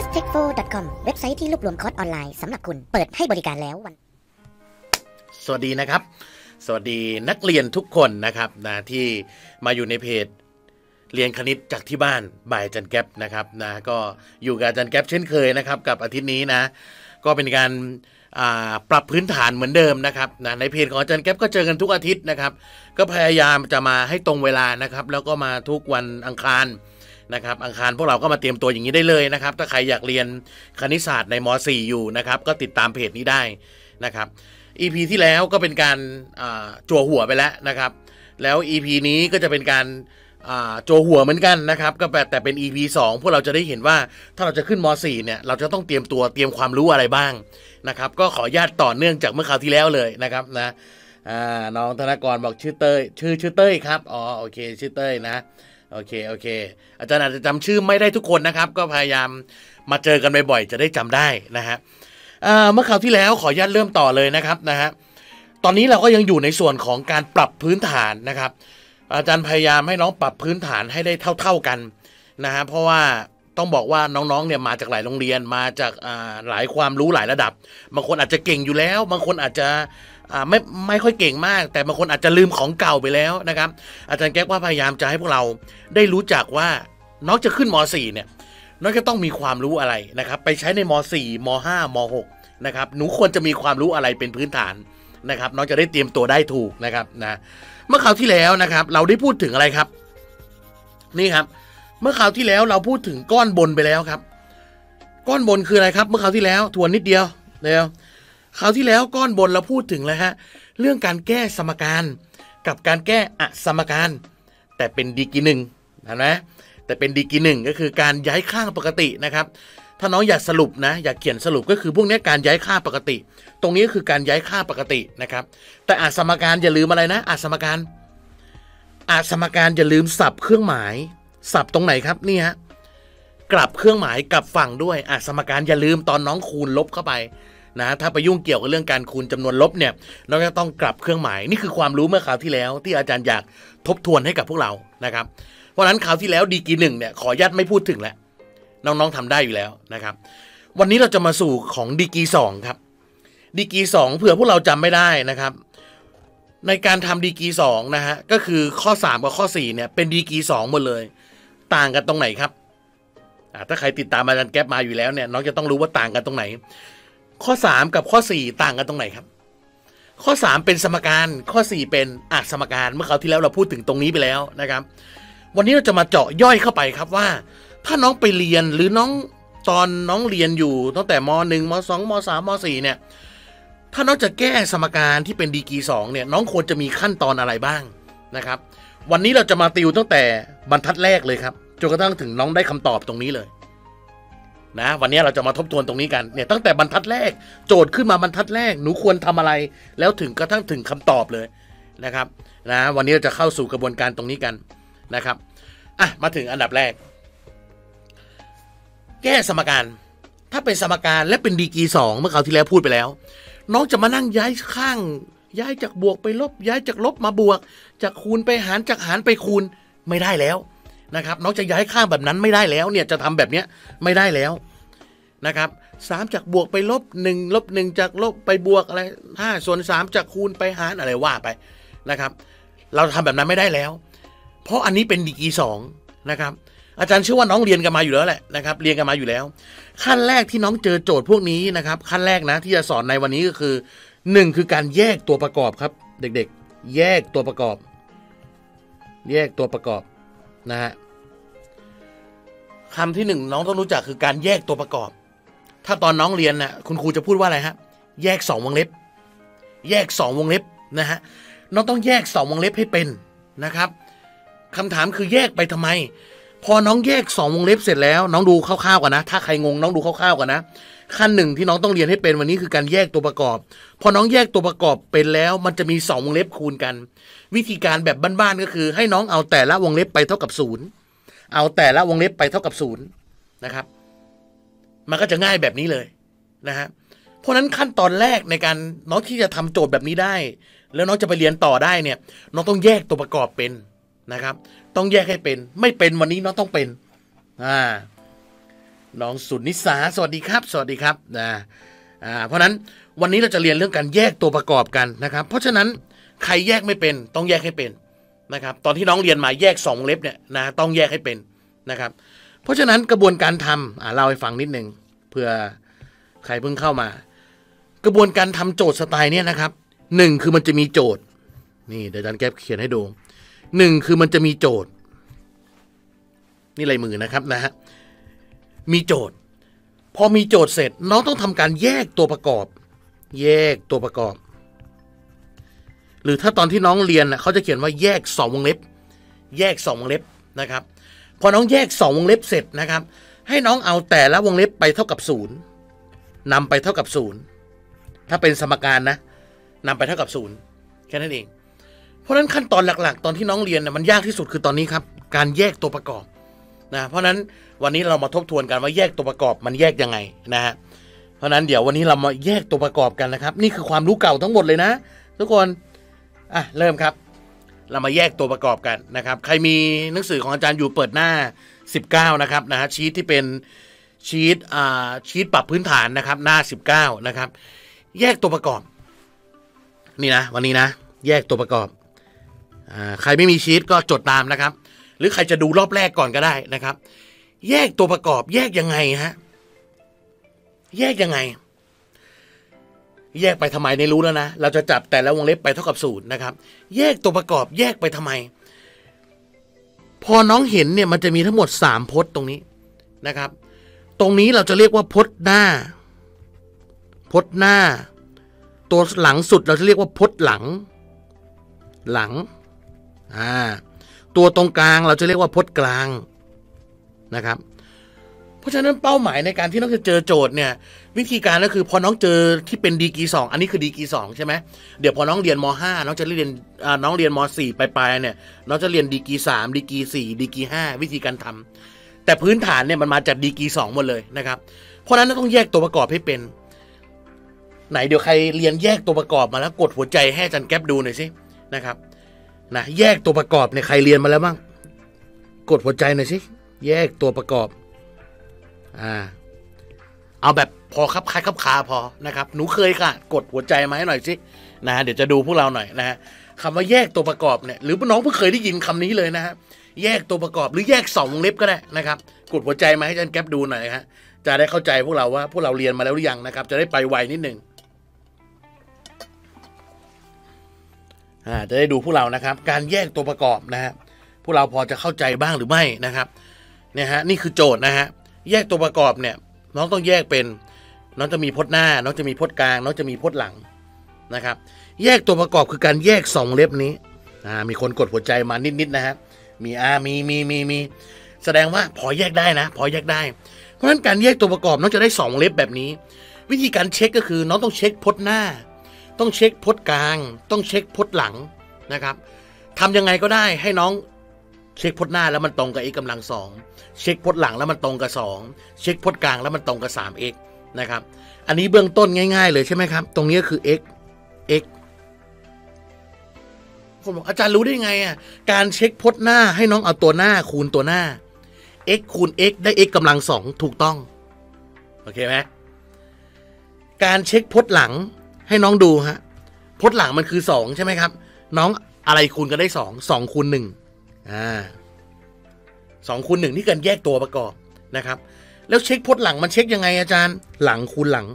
s t e c h f o c o m เว็บไซต์ที่รวบรวมคอร์สออนไลน์สำหรับคุณ เปิดให้บริการแล้ววัน สวัสดีนะครับ สวัสดีนักเรียนทุกคนนะครับนะที่มาอยู่ในเพจเรียนคณิตจากที่บ้าน by จารย์แก๊ปนะครับนะก็อยู่กับจารย์แก๊ปเช่นเคยนะครับ กับอาทิตย์นี้นะ ก็เป็นการปรับพื้นฐานเหมือนเดิมนะครับนะในเพจของอาจารย์แก๊ปก็เจอกันทุกอาทิตย์นะครับ ก็พยายามจะมาให้ตรงเวลานะครับ แล้วก็มาทุกวันอังคาร นะครับอังคารพวกเราก็มาเตรียมตัวอย่างนี้ได้เลยนะครับ ถ้าใครอยากเรียนคณิตศาสตร์ในม .4 อยู่นะครับก็ติดตามเพจนี้ได้นะครับ EP ที่แล้วก็เป็นการจั่วหัวไปแล้วนะครับ แล้ว EP นี้ก็จะเป็นการโจหัวเหมือนกันนะครับก็แบบแต่เป็น EP 2 พวกเราจะได้เห็นว่าถ้าเราจะขึ้นม .4 เนี่ยเราจะต้องเตรียมตัวเตรียมความรู้อะไรบ้างนะครับก็ขอญาตต่อเนื่องจากเมื่อคราวที่แล้วเลยนะครับนะน้องธนกรบอกชื่อเต้ยชื่อชื่อเต้ยครับอ๋อโอเค ชื่อเต้ยนะ โอเคโอเค อาจารย์อาจจะจำชื่อไม่ได้ทุกคนนะครับ ก็พยายามมาเจอกันบ่อยๆจะได้จำได้นะฮะเมื่อคราวที่แล้วขออนุญาตเริ่มต่อเลยนะครับนะฮะตอนนี้เราก็ยังอยู่ในส่วนของการปรับพื้นฐานนะครับ อาจารย์พยายามให้น้องปรับพื้นฐานให้ได้เท่า ๆกันนะฮะเพราะว่าต้องบอกว่าน้องๆเนี่ยมาจากหลายโรงเรียนมาจากหลายความรู้หลายระดับ บางคนอาจจะเก่งอยู่แล้ว บางคนอาจจะ ไม่ไม่ค่อยเก่งมาก แต่บางคนอาจจะลืมของเก่าไปแล้วนะครับ อาจารย์แก๊กว่าพยายามจะให้พวกเราได้รู้จักว่าน้องจะขึ้นม .4 เนี่ยน้องจะต้องมีความรู้อะไรนะครับ ไปใช้ในม .4 ม .5 ม .6 นะครับหนูควรจะมีความรู้อะไรเป็นพื้นฐานนะครับน้องจะได้เตรียมตัวได้ถูกนะครับนะเมื่อคราวที่แล้วนะครับ เราได้พูดถึงอะไรครับ นี่ครับ เมื่อคราวที่แล้วเราพูดถึงก้อนบนไปแล้วครับ ก้อนบนคืออะไรครับ เมื่อคราวที่แล้วทวนนิดเดียวเดียว คราวที่แล้วก้อนบนเราพูดถึงเลยฮะเรื่องการแก้สมการ กับการแก้อสมการ แต่เป็นดีกีหนึ่งเห็นไหมแต่เป็นดีกีหนึ่งก็คือการย้ายข้างปกตินะครับ ถ้าน้องอยากสรุปนะอยากเขียนสรุปก็คือพวกนี้การย้ายค่าปกติ ตรงนี้ก็คือการย้ายค่าปกตินะครับ แต่อาสมการอย่าลืมอะไรนะอาสมการอาสมการอย่าลืมสับเครื่องหมาย สับตรงไหนครับนี่ฮะกลับเครื่องหมายกลับฝั่งด้วยอาสมการอย่าลืมตอนน้องคูณลบเข้าไป นะถ้าไปยุ่งเกี่ยวกับเรื่องการคูณจำนวนลบเนี่ยน้องจะต้องกลับเครื่องหมายนี่คือความรู้เมื่อคราวที่แล้ว ที่อาจารย์อยากทบทวนให้กับพวกเรานะครับ เพราะนั้นคราวที่แล้วดีกีหนึ่งเนี่ยขอยัดไม่พูดถึงแล้วน้องๆทำได้อยู่แล้วนะครับ วันนี้เราจะมาสู่ของดีกีสองครับดีกีสองเผื่อพวกเราจำไม่ได้นะครับ ในการทำดีกีสองนะฮะก็คือข้อ 3 กับข้อ4เนี่ยเป็นดีกีสองหมดเลย ต่างกันตรงไหนครับถ้าใครติดตามอาจารย์แก๊ปมาอยู่แล้วเนี่ยน้องจะต้องรู้ว่าต่างกันตรงไหน ข้อ 3 กับข้อ 4 ต่างกันตรงไหนครับ ข้อ 3 เป็นสมการข้อ 4 เป็นอาสมการเมื่อคราวที่แล้วเราพูดถึงตรงนี้ไปแล้วนะครับ วันนี้เราจะมาเจาะย่อยเข้าไปครับว่า ถ้าน้องไปเรียนหรือน้องตอนน้องเรียนอยู่ตั้งแต่ม .1 ม .2 ม .3 ม .4 เนี่ยถ้าน้องจะแก้สมการที่เป็นดีกีสองเนี่ยน้องควรจะมีขั้นตอนอะไรบ้างนะครับ วันนี้เราจะมาติวตั้งแต่บรรทัดแรกเลยครับจนกระทั่งถึงน้องได้คำตอบตรงนี้เลย นะ วันนี้เราจะมาทบทวนตรงนี้กันเนี่ยตั้งแต่บรรทัดแรก โจทย์ขึ้นมาบรรทัดแรกหนูควรทำอะไร แล้วถึงกระทั่งถึงคำตอบเลยนะครับนะวันนี้เราจะเข้าสู่กระบวนการตรงนี้กันนะครับอะมาถึงอันดับแรก แก้สมการ ถ้าเป็นสมการและเป็นดีกีสองเมื่อคราวที่แล้วพูดไปแล้ว น้องจะมานั่งย้ายข้าง ย้ายจากบวกไปลบ ย้ายจากลบมาบวก จากคูณไปหารจากหารไปคูณไม่ได้แล้วนะครับน้องจะย้ายข้างแบบนั้นไม่ได้แล้วเนี่ยจะทำแบบเนี้ยไม่ได้แล้ว นะครับสามจากบวกไปลบหนึ่งลบหนึ่งจากลบไปบวกอะไรห้าส่วนสามจากคูณไปหารอะไรว่าไปนะครับ เราทำแบบนั้นไม่ได้แล้ว เพราะอันนี้เป็นดีกีสองนะครับ อาจารย์เชื่อว่าน้องเรียนกันมาอยู่แล้วแหละนะครับ เรียนกันมาอยู่แล้ว ขั้นแรกที่น้องเจอโจทย์พวกนี้นะครับ ขั้นแรกนะที่จะสอนในวันนี้ก็คือหนึ่งคือการแยกตัวประกอบครับ เด็กๆ แยกตัวประกอบ แยกตัวประกอบนะฮะคำที่หนึ่งน้องต้องรู้จักคือการแยกตัวประกอบ ถ้าตอนน้องเรียนนะ่ะคุณครูจะพูดว่าอะไรฮะ แยกสองวงเล็บ แยกสองวงเล็บนะฮะน้องต้องแยกสองวงเล็บให้เป็นนะครับคำถามคือแยกไปทำไม พอน้องแยกสองวงเล็บเสร็จแล้ว น้องดูคร่าวๆกันนะ ถ้าใครงงน้องดูคร่าวๆกันนะขั้นหนึ่งที่น้องต้องเรียนให้เป็นวันนี้คือการแยกตัวประกอบ พอน้องแยกตัวประกอบเป็นแล้วมันจะมีสองวงเล็บคูณกัน วิธีการแบบบ้านๆก็คือ ให้น้องเอาแต่ละวงเล็บไปเท่ากับศูนย์เอาแต่ละวงเล็บไปเท่ากับศูนย์นะครับ มันก็จะง่ายแบบนี้เลยนะฮะเพราะนั้นขั้นตอนแรกในการน้องที่จะทำโจทย์แบบนี้ได้ แล้วน้องจะไปเรียนต่อได้เนี่ย น้องต้องแยกตัวประกอบเป็นนะครับ ต้องแยกให้เป็น ไม่เป็นวันนี้น้องต้องเป็นอ่าน้องสุนิสาสวัสดีครับ สวัสดีครับนะอ่าเพราะฉะนั้นวันนี้เราจะเรียนเรื่องการแยกตัวประกอบกันนะครับ เพราะฉะนั้นใครแยกไม่เป็น ต้องแยกให้เป็นนะครับ ตอนที่น้องเรียนมาแยกสองเล็บเนี่ยนะต้องแยกให้เป็นนะครับ เพราะฉะนั้นกระบวนการทำอ่าเล่าให้ฟังนิดนึงเพื่อใครเพิ่งเข้ามา กระบวนการทำโจทย์สไตล์เนี่ยนะครับหนึ่งคือมันจะมีโจทย์ นี่เดี๋ยวอาจารย์แก๊ปเขียนให้ดูหนึ่งคือมันจะมีโจทย์ นี่ลายมือนะครับนะฮะมีโจทย์ พอมีโจทย์เสร็จน้องต้องทำการแยกตัวประกอบ แยกตัวประกอบ หรือถ้าตอนที่น้องเรียนน่ะเขาจะเขียนว่าแยกสองวงเล็บ แยกสองวงเล็บนะครับ พอน้องแยกสองวงเล็บเสร็จนะครับ ให้น้องเอาแต่ละวงเล็บไปเท่ากับศูนย์นำไปเท่ากับศูนย์ถ้าเป็นสมการนะนำไปเท่ากับศูนย์แค่นั้นเอง เพราะฉะนั้นขั้นตอนหลักๆ ตอนที่น้องเรียนนะมันยากที่สุดคือตอนนี้ครับ การแยกตัวประกอบนะเพราะฉะนั้นวันนี้เรามาทบทวนกันว่าแยกตัวประกอบมันแยกยังไงนะฮะเพราะนั้นเดี๋ยววันนี้เรามาแยกตัวประกอบกันนะครับ นี่คือความรู้เก่าทั้งหมดเลยนะ ทุกคนอะเริ่มครับ เรามาแยกตัวประกอบกันนะครับ ใครมีหนังสือของอาจารย์อยู่เปิดหน้า 19 นะครับนะฮะชีตที่เป็นชีตอ่าชีตปรับพื้นฐานนะครับ หน้า 19 นะครับ แยกตัวประกอบ นี่นะ วันนี้นะ แยกตัวประกอบอ่าใครไม่มีชีตก็จดตามนะครับ หรือใครจะดูรอบแรกก่อนก็ได้นะครับ แยกตัวประกอบ แยกยังไงฮะแยกยังไง แยกไปทำไมในรู้แล้วนะ เราจะจับแต่ละวงเล็บไปเท่ากับศูนย์นะครับ แยกตัวประกอบแยกไปทำไม พอน้องเห็นเนี่ยมันจะมีทั้งหมดสามพจน์ตรงนี้นะครับ ตรงนี้เราจะเรียกว่าพจน์หน้า พจน์หน้า ตัวหลังสุดเราจะเรียกว่าพจน์หลัง หลังอ่าตัวตรงกลางเราจะเรียกว่าพจน์กลางนะครับ เพราะฉะนั้นเป้าหมายในการที่น้องจะเจอโจทย์เนี่ย วิธีการก็คือพอน้องเจอที่เป็นดีกีสองอันนี้คือดีกีสองใช่ไหมเดี๋ยวพอน้องเรียนมห้าน้องจะเรียนน้องเรียนมสี่ปลายเนี่ยน้องจะเรียนดีกีสามดีกีสี่ดีกีห้าวิธีการทำแต่พื้นฐานเนี่ยมันมาจากดีกีสองหมดเลยนะครับ เพราะฉะนั้นต้องแยกตัวประกอบให้เป็น ไหนเดี๋ยวใครเรียนแยกตัวประกอบมาแล้วกดหัวใจให้จันแก๊ปดูหน่อยสินะครับนะแยกตัวประกอบเนี่ยใครเรียนมาแล้วบ้างกดหัวใจหน่อยสิแยกตัวประกอบอ่า เอาแบบพอครับคายครับคาพอนะครับ หนูเคยค่ะ กดหัวใจมาให้หน่อยสินะฮะเดี๋ยวจะดูพวกเราหน่อยนะฮะคำว่าแยกตัวประกอบเนี่ยหรือน้องเพิ่งเคยได้ยินคำนี้เลยนะฮะแยกตัวประกอบหรือแยกสองวงเล็บก็ได้นะครับ กดหัวใจมาให้อาจันแก๊ปดูหน่อยฮะจะได้เข้าใจพวกเราว่าพวกเราเรียนมาแล้วหรือยังนะครับ จะได้ไปไวนิดหนึ่งอ่าจะได้ดูพวกเรานะครับ การแยกตัวประกอบนะฮะพวกเราพอจะเข้าใจบ้างหรือไม่นะครับเนี่ยฮะนี่คือโจทย์นะฮะแยกตัวประกอบเนี่ย น้องต้องแยกเป็น น้องจะมีพจน์หน้า น้องจะมีพจน์กลาง น้องจะมีพจน์หลังนะครับ แยกตัวประกอบคือการแยกสองเล็บนี้อ่ามีคนกดหัวใจมานิดๆนะฮะมีอามีมีมีมีแสดงว่าพอแยกได้นะ พอแยกได้ เพราะฉะนั้นการแยกตัวประกอบน้องจะได้สองเล็บแบบนี้ วิธีการเช็คก็คือน้องต้องเช็คพจน์หน้า ต้องเช็คพจน์กลาง ต้องเช็คพจน์หลังนะครับทำยังไงก็ได้ให้น้อง เช็คพจน์หน้าแล้วมันตรงกับ x กำลังสองเช็คพจน์หลังแล้วมันตรงกับสองเช็คพจน์กลางแล้วมันตรงกับ 3x นะครับ อันนี้เบื้องต้นง่ายๆเลยใช่ไหมครับ ตรงนี้ก็คือ x x ผมบอกอาจารย์รู้ได้ไงอะ การเช็คพจน์หน้าให้น้องเอาตัวหน้าคูณตัวหน้า x คูณ x ได้ x กำลังสองถูกต้อง โอเคไหมการเช็คพจน์หลังให้น้องดูฮะ พจน์หลังมันคือสองใช่ไหมครับ น้องอะไรคูณกันได้สองสองคูณหนึ่ง อ่าสองคูณหนึ่งที่เกันแยกตัวประกอบนะครับ แล้วเช็คพจน์หลังมันเช็คยังไงอาจารย์ หลังคูณหลัง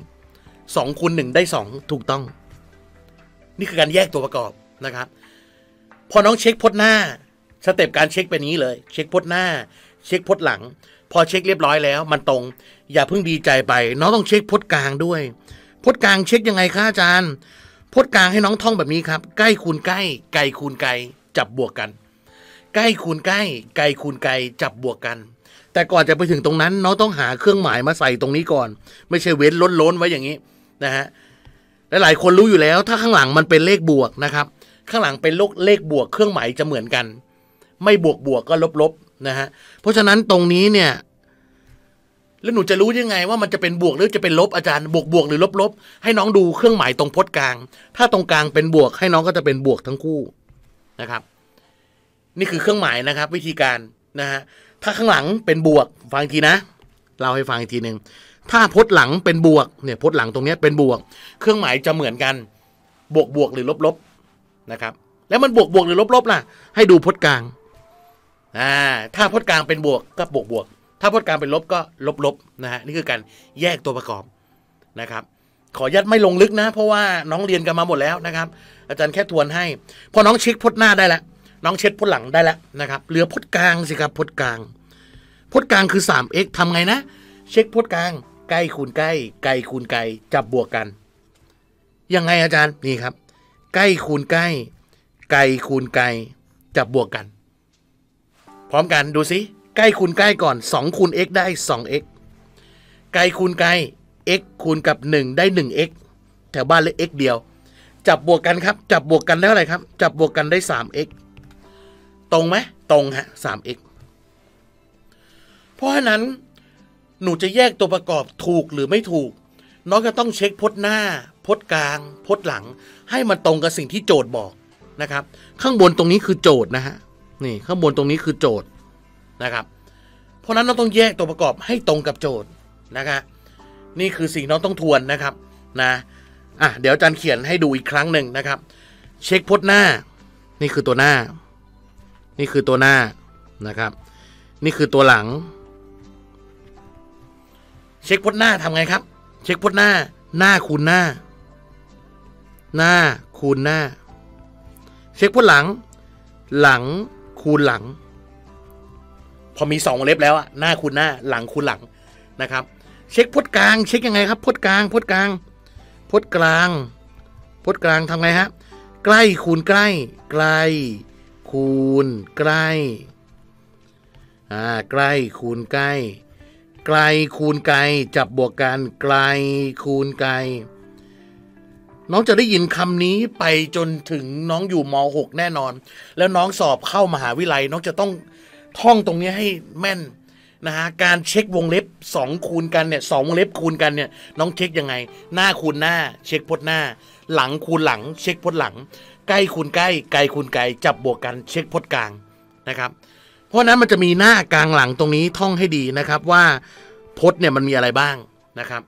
สองคูณหนึ่งได้สองถูกต้อง นี่คือการแยกตัวประกอบนะครับ พอน้องเช็คพจน์หน้าสเต็ปการเช็คเป็นนี้เลย เช็คพจน์หน้า เช็คพจน์หลัง พอเช็คเรียบร้อยแล้ว มันตรง อย่าเพิ่งดีใจไป น้องต้องเช็คพจน์กลางด้วยพจน์กลางเช็คยังไงคะอาจารย์พจน์กลางให้น้องท่องแบบนี้ครับ ใกล้คูณใกล้ ไกลคูณไกลจับบวกกัน ใกล้คูณใกล้ ไกลคูณไกลจับบวกกัน แต่ก่อนจะไปถึงตรงนั้นน้องต้องหาเครื่องหมายมาใส่ตรงนี้ก่อน ไม่ใช่เว้นล้นล้นไว้อย่างนี้นะฮะลหลายคนรู้อยู่แล้ว ถ้าข้างหลังมันเป็นเลขบวกนะครับ ข้างหลังเป็นลขเลขบวกเครื่องหมายจะเหมือนกัน ไม่บวกบวกก็ลบลบนะฮะเพราะฉะนั้นตรงนี้เนี่ยแล้วหนูจะรู้ยังไงว่ามันจะเป็นบวกหรือจะเป็นลบอาจารย์บวกบวกหรือลบลบให้น้องดูเครื่องหมายตรงพจน์กลาง ถ้าตรงกลางเป็นบวกให้น้องก็จะเป็นบวกทั้งคู่นะครับ นี่คือเครื่องหมายนะครับ วิธีการนะฮะถ้าข้างหลังเป็นบวกฟังอีกทีนะเล่าให้ฟังอีกทีหนึ่งถ้าพจน์หลังเป็นบวกเนี่ยพจน์หลังตรงนี้เป็นบวก เครื่องหมายจะเหมือนกัน บวกบวกหรือลบลบนะครับ แล้วมันบวกบวกหรือลบลบล่ะ ให้ดูพจน์กลางอ่าถ้าพจน์กลางเป็นบวกก็บวกบวกถ้าพจน์กลางเป็นลบก็ลบลบนะฮะนี่คือการแยกตัวประกอบนะครับ ขอยัดไม่ลงลึกนะ เพราะว่าน้องเรียนกันมาหมดแล้วนะครับ อาจารย์แค่ทวนให้ พอน้องเช็คพจน์หน้าได้แล้ว น้องเช็ดพจน์หลังได้แล้วนะครับ เหลือพจน์กลางสิครับพจน์กลางพจน์กลางคือ 3x ทำไงนะ เช็คพจน์กลางใกล้คูณใกล้ ไกลคูณไกลจับบวกกัน ยังไงอาจารย์นี่ครับ ใกล้คูณใกล้ ไกลคูณไกลจับบวกกัน พร้อมกันดูสิใกล้คูณใกล้ก่อน2คูณ x ได้ 2x ไกลคูณไกล x คูณกับ 1 ได้ 1x แถวบ้านเลข x เดียว จับบวกกันครับ จับบวกกันได้เท่าไหร่ครับ จับบวกกันได้ 3x ตรงไหมตรงฮะ 3x เพราะฉะนั้นหนูจะแยกตัวประกอบถูกหรือไม่ถูก น้องก็ต้องเช็คพจน์หน้า พจน์กลาง พจน์หลัง ให้มันตรงกับสิ่งที่โจทย์บอกนะครับ ข้างบนตรงนี้คือโจทย์นะฮะนี่ข้างบนตรงนี้คือโจทย์นะครับ เพราะฉะนั้นเราต้องแยกตัวประกอบให้ตรงกับโจทย์นะครับนี่คือสิ่งน้องต้องทวนนะครับนะอะเดี๋ยวอาจารย์เขียนให้ดูอีกครั้งหนึ่งนะครับ เช็คพจน์หน้า นี่คือตัวหน้า นี่คือตัวหน้านะครับ นี่คือตัวหลัง เช็คพจน์หน้าทำไงครับ เช็คพจน์หน้า หน้าคูณหน้า หน้าคูณหน้า เช็คพจน์หลัง หลังคูณหลัง พอมีสองวงเล็บแล้วอะหน้าคูณหน้า หลังคูณหลังนะครับ เช็คพจน์กลาง เช็คยังไงครับพจน์กลางพจน์กลางพจน์กลางพจน์กลางทำไงฮะใกล้คูณใกล้ใกล คูณใกล้อ่าใกล้คูณใกล้ ไกลคูณไกลจับบวกกันไกลคูณไกล น้องจะได้ยินคำนี้ไปจนถึงน้องอยู่ม .6 แน่นอน แล้วน้องสอบเข้ามหาวิทยาลัยน้องจะต้องท่องตรงนี้ให้แม่นนะฮะการเช็ควงเล็บ 2 คูณกันเนี่ยสองวงเล็บคูณกันเนี่ยน้องเช็คยังไง หน้าคูณหน้า เช็คพจน์หน้า หลังคูณหลัง เช็คพจน์หลัง ใกล้คูณใกล้ ไกลคูณไกล จับบวกกันเช็คพจน์กลางนะครับ เพราะนั้นมันจะมีหน้ากลางหลังตรงนี้ท่องให้ดีนะครับว่าพจน์เนี่ยมันมีอะไรบ้างนะครับ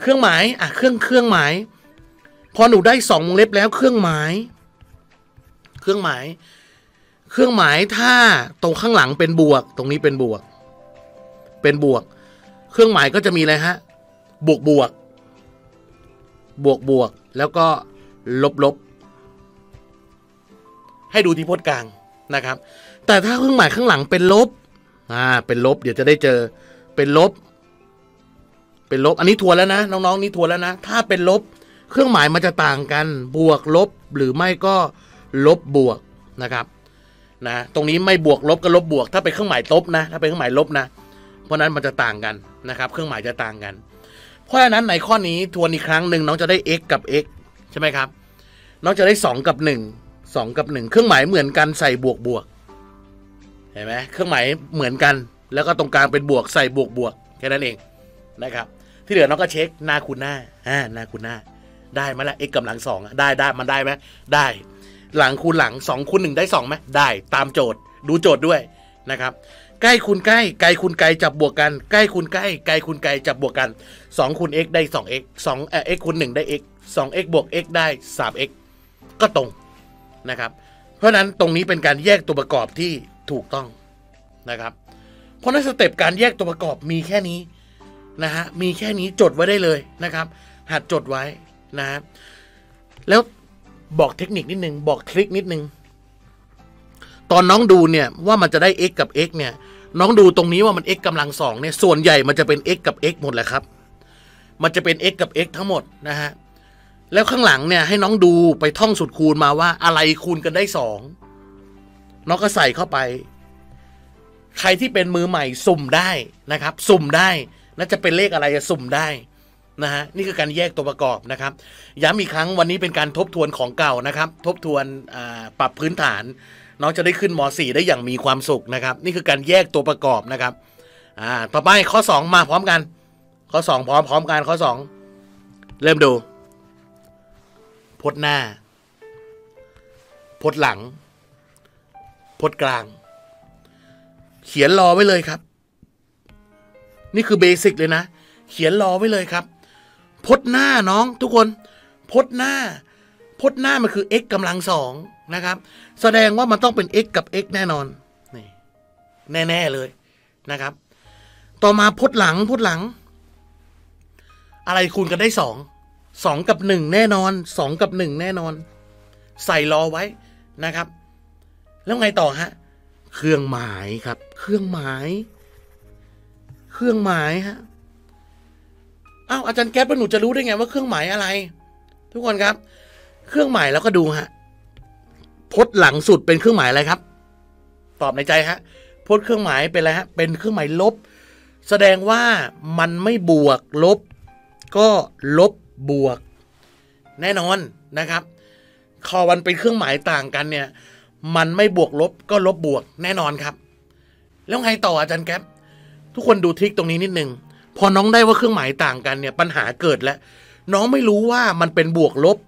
เครื่องหมายอะเครื่องเครื่องหมาย พอหนูได้สองวงเล็บแล้วเครื่องหมาย เครื่องหมาย เครื่องหมายถ้าตรงข้างหลังเป็นบวก ตรงนี้เป็นบวก เป็นบวก เครื่องหมายก็จะมีอะไรฮะบวกบวกบวกบวกแล้วก็ลบลบ ให้ดูที่พจน์กลางนะครับ แต่ถ้าเครื่องหมายข้างหลังเป็นลบอ่าเป็นลบ เดี๋ยวจะได้เจอเป็นลบ เป็นลบ อันนี้ทวนแล้วนะ น้องๆนี่ทวนแล้วนะ ถ้าเป็นลบ เครื่องหมายมันจะต่างกัน บวกลบหรือไม่ก็ลบบวกนะครับนะตรงนี้ไม่บวกลบก็ลบบวก ถ้าเป็นเครื่องหมายลบนะถ้าเป็นเครื่องหมายลบนะเพราะนั้นมันจะต่างกันนะครับ เครื่องหมายจะต่างกัน เพราะฉะนั้นในข้อนี้ทวนอีกครั้งหนึ่งน้องจะได้ x กับ x ใช่ไหมครับ น้องจะได้ 2 กับ 1 2กับ1เครื่องหมายเหมือนกันใส่บวกบวกเห็นไหมเครื่องหมายเหมือนกัน แล้วก็ตรงกลางเป็นบวกใส่บวกบวกแค่นั้นเองนะครับ ที่เหลือน้องก็เช็คหน้าคูณหน้าอ่าหน้าคูณหน้า ได้ไหมล่ะ x กำลังสองอะได้ได้มันได้ไหมได้ หลังคูณหลังสองคูณหนึ่งได้สองไหมได้ตามโจทย์ดูโจทย์ด้วยนะครับใกล้คูณใกล้ไกลคูณไกลจับบวกกัน ใกล้คูณใกล้ไกลคูณไกลจับบวกกัน2คูณ x ได้ 2x 2เอ่อ x คูณ1ได้ x 2x บวก x ได้ 3x ก็ตรง นะครับ เพราะฉะนั้นตรงนี้เป็นการแยกตัวประกอบที่ถูกต้องนะครับ เพราะในสเต็ปการแยกตัวประกอบมีแค่นี้นะฮะมีแค่นี้จดไว้ได้เลยนะครับ หัดจดไว้นะฮะแล้วบอกเทคนิคนิดนึงบอกทริคนิดนึงตอนน้องดูเนี่ยว่ามันจะได้ x กับ x เนี่ย น้องดูตรงนี้ว่ามัน x กำลังสองเนี่ยส่วนใหญ่มันจะเป็น x กับ x หมดแหละครับ มันจะเป็น x กับ x ทั้งหมดนะฮะ แล้วข้างหลังเนี่ยให้น้องดูไปท่องสุดคูณมาว่าอะไรคูณกันได้สองน้องก็ใส่เข้าไป ใครที่เป็นมือใหม่สุ่มได้นะครับ สุ่มได้น่าจะเป็นเลขอะไรจะสุ่มได้นะฮะนี่คือการแยกตัวประกอบนะครับ ย้ำอีกครั้งวันนี้เป็นการทบทวนของเก่านะครับ ทบทวนปรับพื้นฐาน น้องจะได้ขึ้นม .4 ได้อย่างมีความสุขนะครับ นี่คือการแยกตัวประกอบนะครับอ่าต่อไปข้อ 2 มาพร้อมกัน ข้อ 2 พร้อมพร้อมกันข้อ 2 เริ่มดู พจน์หน้าพจน์หลังพจน์กลาง เขียนรอไว้เลยครับ นี่คือเบสิกเลยนะ เขียนรอไว้เลยครับพจน์หน้าน้องทุกคนพจน์หน้าพจน์หน้ามันคือ x กำลังสองนะครับ แสดงว่ามันต้องเป็น x กับ x แน่นอนนี่แน่ ๆเลยนะครับ ต่อมาพจน์หลังพจน์หลัง อะไรคูณกันได้สอง สองกับหนึ่งแน่นอนสองกับหนึ่งแน่นอน ใส่รอไว้นะครับ แล้วไงต่อฮะเครื่องหมายครับ เครื่องหมาย เครื่องหมายฮะอ้าวอาจารย์แก๊ปแล้วหนูจะรู้ได้ไงว่าเครื่องหมายอะไร ทุกคนครับ เครื่องหมายแล้วก็ดูฮะพจน์หลังสุดเป็นเครื่องหมายอะไรครับ ตอบในใจฮะพจน์เครื่องหมายเป็นอะไรฮะเป็นเครื่องหมายลบ แสดงว่ามันไม่บวกลบ ก็ลบ บวก แน่นอนนะครับคอมันเป็นเครื่องหมายต่างกันเนี่ย มันไม่บวกลบก็ลบบวกแน่นอนครับ แล้วไงต่ออาจารย์แก๊ปทุกคนดูทริคตรงนี้นิดนึงพอน้องได้ว่าเครื่องหมายต่างกันเนี่ย ปัญหาเกิดแล้ว น้องไม่รู้ว่ามันเป็นบวกลบ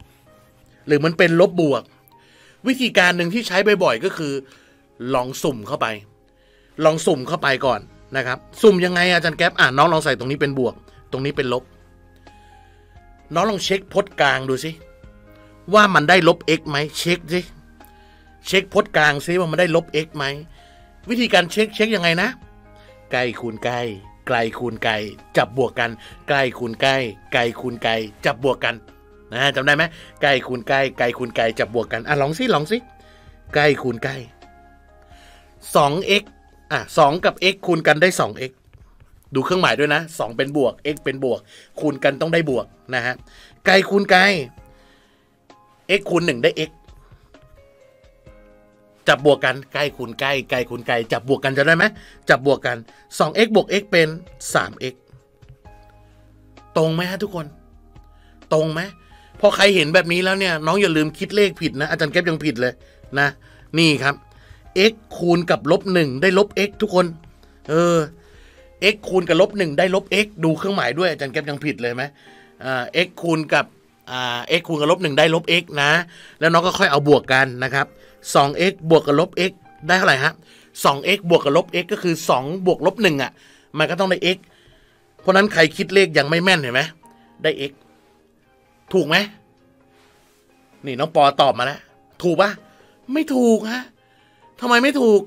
หรือมันเป็นลบบวก วิธีการหนึ่งที่ใช้บ่อยๆก็คือ ลองสุ่มเข้าไป ลองสุ่มเข้าไปก่อนนะครับ สุ่มยังไงอาจารย์แก๊ปอ่าน้องลองใส่ตรงนี้เป็นบวก ตรงนี้เป็นลบ น้องลองเช็คพจน์กลางดูสิว่ามันได้ลบ x ไหมเช็คสิเช็คพจน์กลางซิว่ามันได้ลบ x ไหมวิธีการเช็คเช็คยังไงนะใกลคูณใกลไกลคูณไกลจับบวกกันใกลคูณใกลไกลคูณไกลจับบวกกันนะจำได้ไหมใกลคูณใกลไกลคูณไกลจับบวกกันอะลองสิลองสิใกลคูณใกล้สอง x อะสองกับ x คูณกันได้สอง x ดูเครื่องหมายด้วยนะสองเป็นบวก x เป็นบวก คูณกันต้องได้บวกนะฮะไกลคูณไกล x คูณหนึ่งได้ x จับบวกกันใกล้คูณใกล้ไกลคูณไกลจับบวกกันจะได้ไหมจับบวกกัน 2x บวก x เป็น 3x ตรงไหมฮะทุกคน ตรงไหมพอใครเห็นแบบนี้แล้วเนี่ย น้องอย่าลืมคิดเลขผิดนะ อาจารย์แก๊ปยังผิดเลยนะ นี่ครับ x คูณกับลบหนึ่งได้ลบ x ทุกคน เออ x คูณกับลบหนึ่งได้ลบ x ดูเครื่องหมายด้วยอาจารย์แก๊ปยังผิดเลยไหมอ่า x คูณกับอ่า x คูณกับลบหนึ่งได้ลบ x นะ แล้วน้องก็ค่อยเอาบวกกันนะครับ 2x บวกกับลบ x ได้เท่าไหร่ฮะ 2x บวกกับลบ x ก็คือ 2 บวกลบ1อะ มันก็ต้องได้ x เพราะนั้นใครคิดเลขยังไม่แม่นเห็นไหมได้ x ถูกไหมนี่น้องปอตอบมาแล้วถูกปะไม่ถูกฮะทำไมไม่ถูก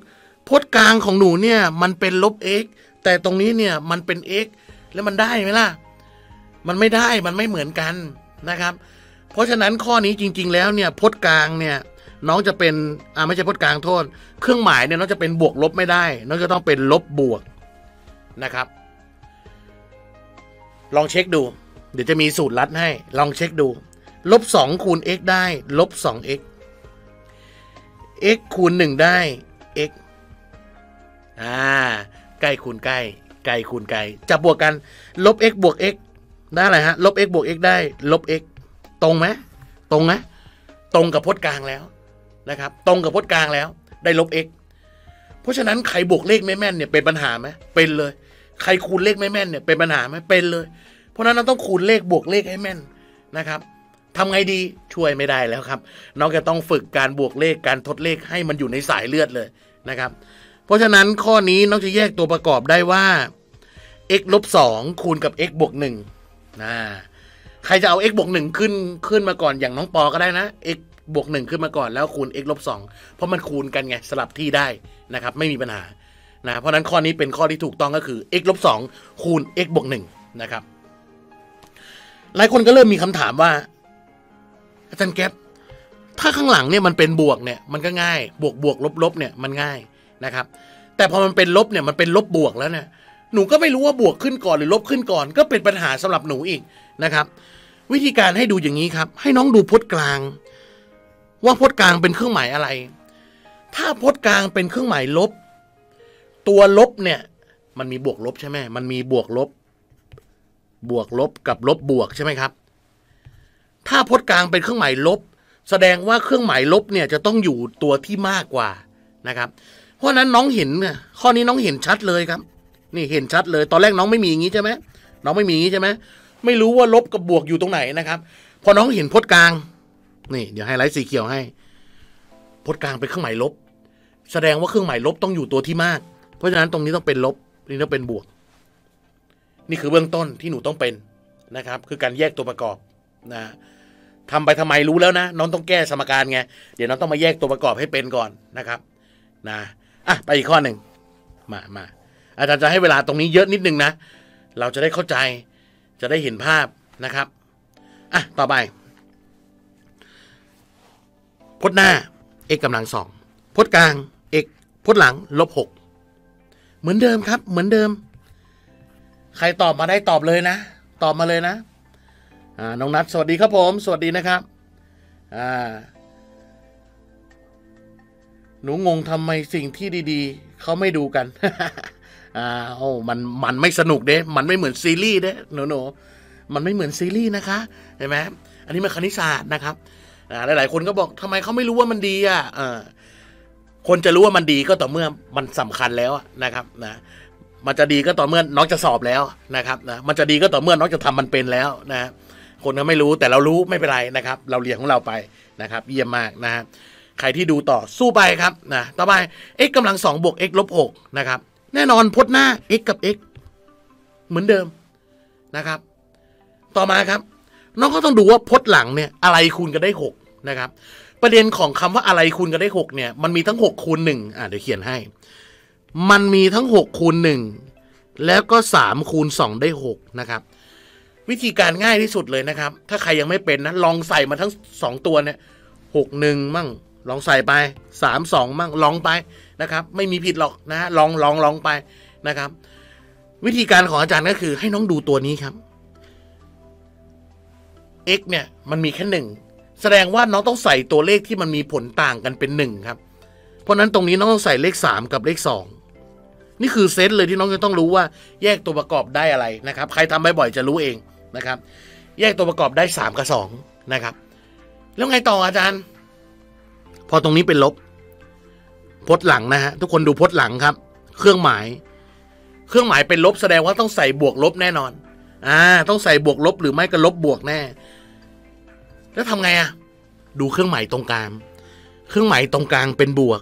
พจน์กลางของหนูเนี่ย มันเป็นลบ x แต่ตรงนี้เนี่ยมันเป็น x แล้วมันได้ไหมล่ะ มันไม่ได้มันไม่เหมือนกันนะครับ เพราะฉะนั้นข้อนี้จริง ๆ แล้วเนี่ยพจน์กลางเนี่ยน้องจะเป็นอ่าไม่ใช่พจน์กลางโทษ เครื่องหมายเนี่ยน้องจะเป็นบวกลบไม่ได้ น้องจะต้องเป็นลบบวกนะครับ ลองเช็คดู เดี๋ยวจะมีสูตรลัดให้ ลองเช็คดู ลบสองคูณ x ได้ลบสอง x x คูณหนึ่งได้ x อ่า ใกล้คูณใกล้ไกลคูณไกลจับบวกกัน ลบ x บวก x ได้อะไรฮะ ลบ x บวก x ได้ ลบ x ตรงไหมตรงไหมตรงกับพจน์กลางแล้วนะครับ ตรงกับพจน์กลางแล้ว ได้ลบ x เพราะฉะนั้นใครบวกเลขไม่แม่นเนี่ยเป็นปัญหาไหมเป็นเลย ใครคูณเลขไม่แม่นเนี่ยเป็นปัญหาไหมเป็นเลย เพราะฉะนั้นเราต้องคูณเลขบวกเลขให้แม่นนะครับทำไงดีช่วยไม่ได้แล้วครับน้องจะต้องฝึกการบวกเลขการทดเลขให้มันอยู่ในสายเลือดเลยนะครับ เพราะฉะนั้นข้อนี้น้องจะแยกตัวประกอบได้ว่า x ลบสองคูณกับ x บวกหนึ่งนะใครจะเอา x บวกหนึ่งขึ้นขึ้นมาก่อนอย่างน้องปอก็ได้นะ x บวกหนึ่งขึ้นมาก่อนแล้วคูณ x ลบสองเพราะมันคูณกันไงสลับที่ได้นะครับ ไม่มีปัญหานะเพราะนั้นข้อนี้เป็นข้อที่ถูกต้องก็คือ x ลบสองคูณ x บวกหนึ่งนะครับ หลายคนก็เริ่มมีคำถามว่า อาจารย์แก๊ปถ้าข้างหลังเนี่ยมันเป็นบวกเนี่ยมันก็ง่าย บวกบวกลบลบเนี่ยมันง่าย นะครับ แต่พอมันเป็นลบเนี่ยมันเป็นลบบวกแล้วเนี่ยหนูก็ไม่รู้ว่าบวกขึ้นก่อนหรือลบขึ้นก่อน ก็เป็นปัญหาสำหรับหนูอีกนะครับ วิธีการให้ดูอย่างนี้ครับ ให้น้องดูพจน์กลาง ว่าพจน์กลางเป็นเครื่องหมายอะไร ถ้าพจน์กลางเป็นเครื่องหมายลบ ตัวลบเนี่ย มันมีบวกลบใช่ไหมมันมีบวกลบ บวกลบกับลบบวกใช่ไหมครับ ถ้าพจน์กลางเป็นเครื่องหมายลบ แสดงว่าเครื่องหมายลบเนี่ยจะต้องอยู่ตัวที่มากกว่านะครับ เพราะนั้นน้องเห็นเนี่ยข้อนี้น้องเห็นชัดเลยครับ นี่เห็นชัดเลย ตอนแรกน้องไม่มีอย่างนี้ใช่ไหมน้องไม่มีอย่างนี้ใช่ไหมไม่รู้ว่าลบกับบวกอยู่ตรงไหนนะครับ พอน้องเห็นพจน์กลาง นี่ เดี๋ยวไฮไลท์สีเขียวให้พจน์กลางเป็นเครื่องหมายลบ แสดงว่าเครื่องหมายลบต้องอยู่ตัวที่มาก เพราะฉะนั้นตรงนี้ต้องเป็นลบนี่ต้องเป็นบวก นี่คือเบื้องต้นที่หนูต้องเป็นนะครับ คือการแยกตัวประกอบนะทำไปทำไมรู้แล้วนะ น้องต้องแก้สมการไง เดี๋ยวน้องต้องมาแยกตัวประกอบให้เป็นก่อนนะครับ นะ อะไปอีกข้อหนึ่งมามาอาจารย์จะให้เวลาตรงนี้เยอะนิดนึงนะ เราจะได้เข้าใจ จะได้เห็นภาพนะครับ อะ ต่อไป พจน์หน้า x กำลังสอง พจน์กลาง x พจน์หลัง ลบหก เหมือนเดิมครับ เหมือนเดิม ใครตอบมาได้ตอบเลยนะ ตอบมาเลยนะ อ่า น้องนัท สวัสดีครับผม สวัสดีนะครับ อ่า หนูงงทำไมสิ่งที่ดีๆ เขาไม่ดูกันอ่าโอ้มันมันไม่สนุกเด้ มันไม่เหมือนซีรีส์เด้หนูหนูมันไม่เหมือนซีรีส์นะคะเห็นไหมอันนี้มันคณิตศาสตร์นะครับอ่าหลายๆ คนก็บอกทำไมเขาไม่รู้ว่ามันดีอะคนจะรู้ว่ามันดีก็ต่อเมื่อมันสำคัญแล้วนะครับนะมันจะดีก็ต่อเมื่อน้องจะสอบแล้วนะครับนะมันจะดีก็ต่อเมื่อน้องจะทำมันเป็นแล้วนะคนก็ไม่รู้แต่เรารู้ไม่เป็นไรนะครับ เราเรียนของเราไปนะครับ เยี่ยมมากนะ ใครที่ดูต่อสู้ไปครับนะต่อไป x กำลังสองบวก x ลบหกนะครับ แน่นอนพจน์หน้า x กับ x เหมือนเดิมนะครับ ต่อมาครับ น้องก็ต้องดูว่าพจน์หลังเนี่ยอะไรคูณกันได้หกนะครับ ประเด็นของคำว่าอะไรคูณกันได้หกเนี่ยมันมีทั้งหกคูณหนึ่งอะเดี๋ยวเขียนให้ มันมีทั้งหกคูณหนึ่งแล้วก็สามคูณสองได้หกนะครับวิธีการง่ายที่สุดเลยนะครับ ถ้าใครยังไม่เป็นนะ ลองใส่มาทั้งสองตัวเนี่ยหกหนึ่งมั่ง ลองใส่ไปสามสองมั่งลองไปนะครับ ไม่มีผิดหรอกนะลองลองลองไปนะครับ วิธีการของอาจารย์ก็คือ ให้น้องดูตัวนี้ครับ x เนี่ยมันมีแค่หนึ่งแสดงว่าน้องต้องใส่ตัวเลขที่มันมีผลต่างกันเป็นหนึ่งครับ เพราะนั้นตรงนี้น้องต้องใส่เลขสามกับเลขสองนี่คือเซตเลยที่น้องจะต้องรู้ว่าแยกตัวประกอบได้อะไรนะครับ ใครทำบ่อยๆจะรู้เองนะครับ แยกตัวประกอบได้สามกับสองนะครับ แล้วไงต่ออาจารย์ พอตรงนี้เป็นลบพจน์หลังนะฮะทุกคนดูพจน์หลังครับ เครื่องหมาย เครื่องหมายเป็นลบแสดงว่าต้องใส่บวกลบแน่นอน อ่า ต้องใส่บวกลบหรือไม่ก็ลบบวกแน่ แล้วทำไงอะดูเครื่องหมายตรงกลาง เครื่องหมายตรงกลางเป็นบวก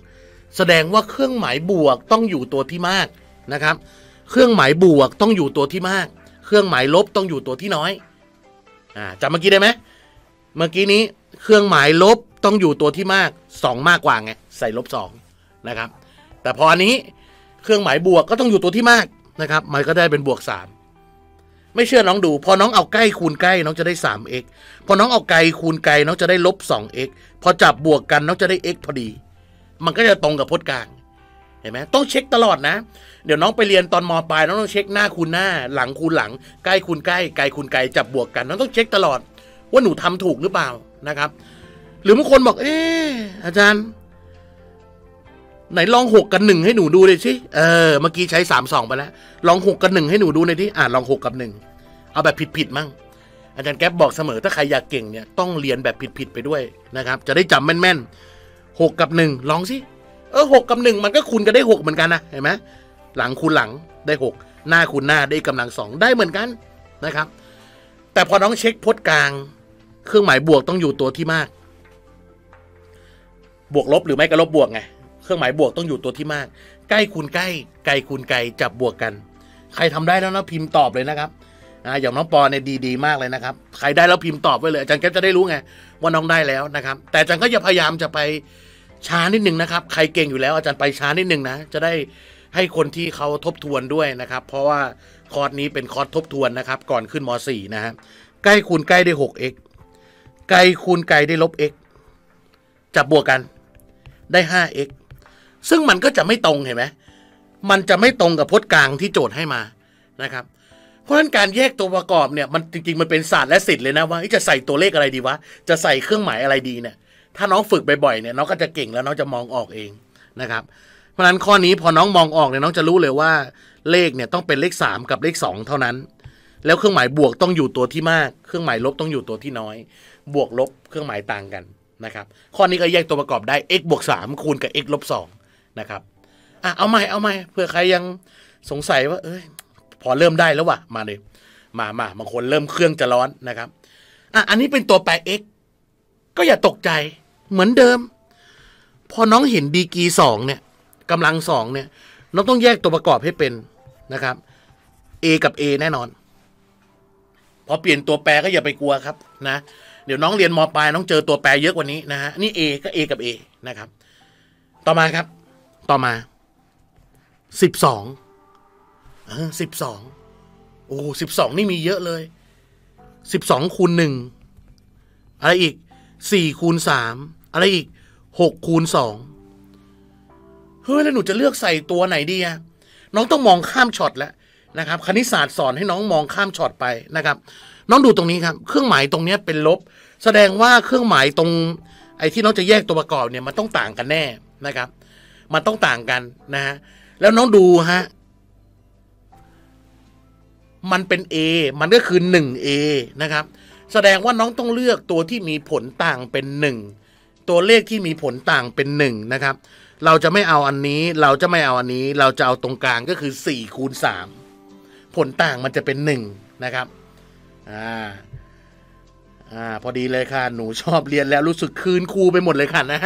แสดงว่าเครื่องหมายบวกต้องอยู่ตัวที่มากนะครับ เครื่องหมายบวกต้องอยู่ตัวที่มาก เครื่องหมายลบต้องอยู่ตัวที่น้อย อ่าจำเมื่อกี้ได้ไหมเมื่อกี้นี้ เครื่องหมายลบต้องอยู่ตัวที่มากสองมากกว่าไงใส่ลบสองนะครับ แต่พออันนี้เครื่องหมายบวกก็ต้องอยู่ตัวที่มากนะครับ มันก็ได้เป็นบวกสามไม่เชื่อน้องดู พอน้องเอาใกล้คูณใกล้น้องจะได้ 3x พอน้องเอาไกลคูณไกลน้องจะได้ลบ 2x พอจับบวกกันน้องจะได้ x พอดี มันก็จะตรงกับพจน์กลางเห็นไหมต้องเช็คตลอดนะ เดี๋ยวน้องไปเรียนตอนมปลายน้องต้องเช็คหน้าคูณหน้า หลังคูณหลัง ใกล้คูณใกล้ไกลคูณไกลจับบวกกันน้องต้องเช็คตลอด ว่าหนูทำถูกหรือเปล่า นะครับ หรือบางคนบอก เอออาจารย์ ไหนลองหกกันหนึ่งให้หนูดูเลยสิเออเมื่อกี้ใช้สามสองไปแล้ว ลองหกกันหนึ่งให้หนูดูหน่อยที่อ่าลองหกกับหนึ่งเอาแบบผิดๆมั่งอาจารย์แก๊ปบอกเสมอถ้าใครอยากเก่งเนี่ยต้องเรียนแบบผิดๆไปด้วยนะครับ จะได้จำแม่นๆหกกับหนึ่งลองสิเออหกกับหนึ่งมันก็คูณกันได้หกเหมือนกันนะเห็นไหมหลังคูณหลังได้หกหน้าคูณหน้าได้กำลังสองได้เหมือนกันนะครับ แต่พอน้องเช็คพจน์กลาง เครื่องหมายบวกต้องอยู่ตัวที่มาก บวกลบหรือไม่ก็ลบบวกไง เครื่องหมายบวกต้องอยู่ตัวที่มาก ใกล้คูณใกล้ ไกลคูณไกลจับบวกกัน ใครทำได้แล้วนะพิมพ์ตอบเลยนะครับอย่างน้องปอเนี่ยดีดีมากเลยนะครับ ใครได้แล้วพิมพ์ตอบไว้เลย อาจารย์แก๊ปจะได้รู้ไงว่าน้องได้แล้วนะครับ แต่อาจารย์ก็อย่าพยายามจะไปช้านิดนึงนะครับ ใครเก่งอยู่แล้วอาจารย์ไปช้านิดนึงนะ จะได้ให้คนที่เขาทบทวนด้วยนะครับ เพราะว่าคอร์สนี้เป็นคอร์สทบทวนนะครับ ก่อนขึ้นม .4 นะฮะใกล้คูณใกล้ได้ 6x ไกลคูณไกลได้ลบ x จับบวกกันได้ 5x ซึ่งมันก็จะไม่ตรงเห็นไหม มันจะไม่ตรงกับพจน์กลางที่โจทย์ให้มานะครับ เพราะฉะนั้นการแยกตัวประกอบเนี่ยมันจริงๆมันเป็นศาสตร์และศิลป์เลยนะว่าจะใส่ตัวเลขอะไรดีวะ จะใส่เครื่องหมายอะไรดีเนี่ย ถ้าน้องฝึกบ่อยๆเนี่ยน้องก็จะเก่งแล้วน้องจะมองออกเองนะครับ เพราะฉะนั้นข้อนี้พอน้องมองออกเนี่ยน้องจะรู้เลยว่าเลขเนี่ยต้องเป็นเลข 3 กับเลข 2 เท่านั้น แล้วเครื่องหมายบวกต้องอยู่ตัวที่มาก เครื่องหมายลบต้องอยู่ตัวที่น้อย บวกลบเครื่องหมายต่างกันนะครับ ข้อนี้ก็แยกตัวประกอบได้ x บวก3คูณกับ x ลบ2นะครับอะเอาใหม่เอาใหม่เผื่อใครยังสงสัยว่า เอ้ย พอเริ่มได้แล้ววะมาเลยมามาบางคนเริ่มเครื่องจะร้อนนะครับอะอันนี้เป็นตัวแปร x ก็อย่าตกใจเหมือนเดิม พอน้องเห็นดีกีสองเนี่ยกำลังสองเนี่ย น้องต้องแยกตัวประกอบให้เป็นนะครับ A กับ A แน่นอน พอเปลี่ยนตัวแปรก็อย่าไปกลัวครับนะ เดี๋ยวน้องเรียนมปลายน้องเจอตัวแปรเยอะกว่านี้นะฮะนี่ A ก็ A กับ A นะครับ ต่อมาครับ ต่อมาสิบสองเออสิบสองโอ้สิบสองนี่มีเยอะเลยสิบสองคูณหนึ่งอะไรอีกสี่คูณสามอะไรอีกหกคูณสองเฮ้ยแล้วหนูจะเลือกใส่ตัวไหนดีอะน้องต้องมองข้ามช็อตแล้วนะครับ คณิตศาสตร์สอนให้น้องมองข้ามช็อตไปนะครับ น้องดูตรงนี้ครับ เครื่องหมายตรงนี้เป็นลบ แสดงว่าเครื่องหมายตรงไอ้ที่น้องจะแยกตัวประกอบเนี่ยมันต้องต่างกันแน่นะครับ มันต้องต่างกันนะฮะแล้วน้องดูฮะมันเป็น A มันก็คือ 1A นะครับ แสดงว่าน้องต้องเลือกตัวที่มีผลต่างเป็น 1 ตัวเลขที่มีผลต่างเป็น1นะครับ เราจะไม่เอาอันนี้ เราจะไม่เอาอันนี้ เราจะเอาตรงกลางก็คือ4คูณ3ผลต่างมันจะเป็น 1 นะครับ อ่าอ่าพอดีเลยค่ะ หนูชอบเรียนแล้วรู้สึกคืนครูไปหมดเลยค่ะนะ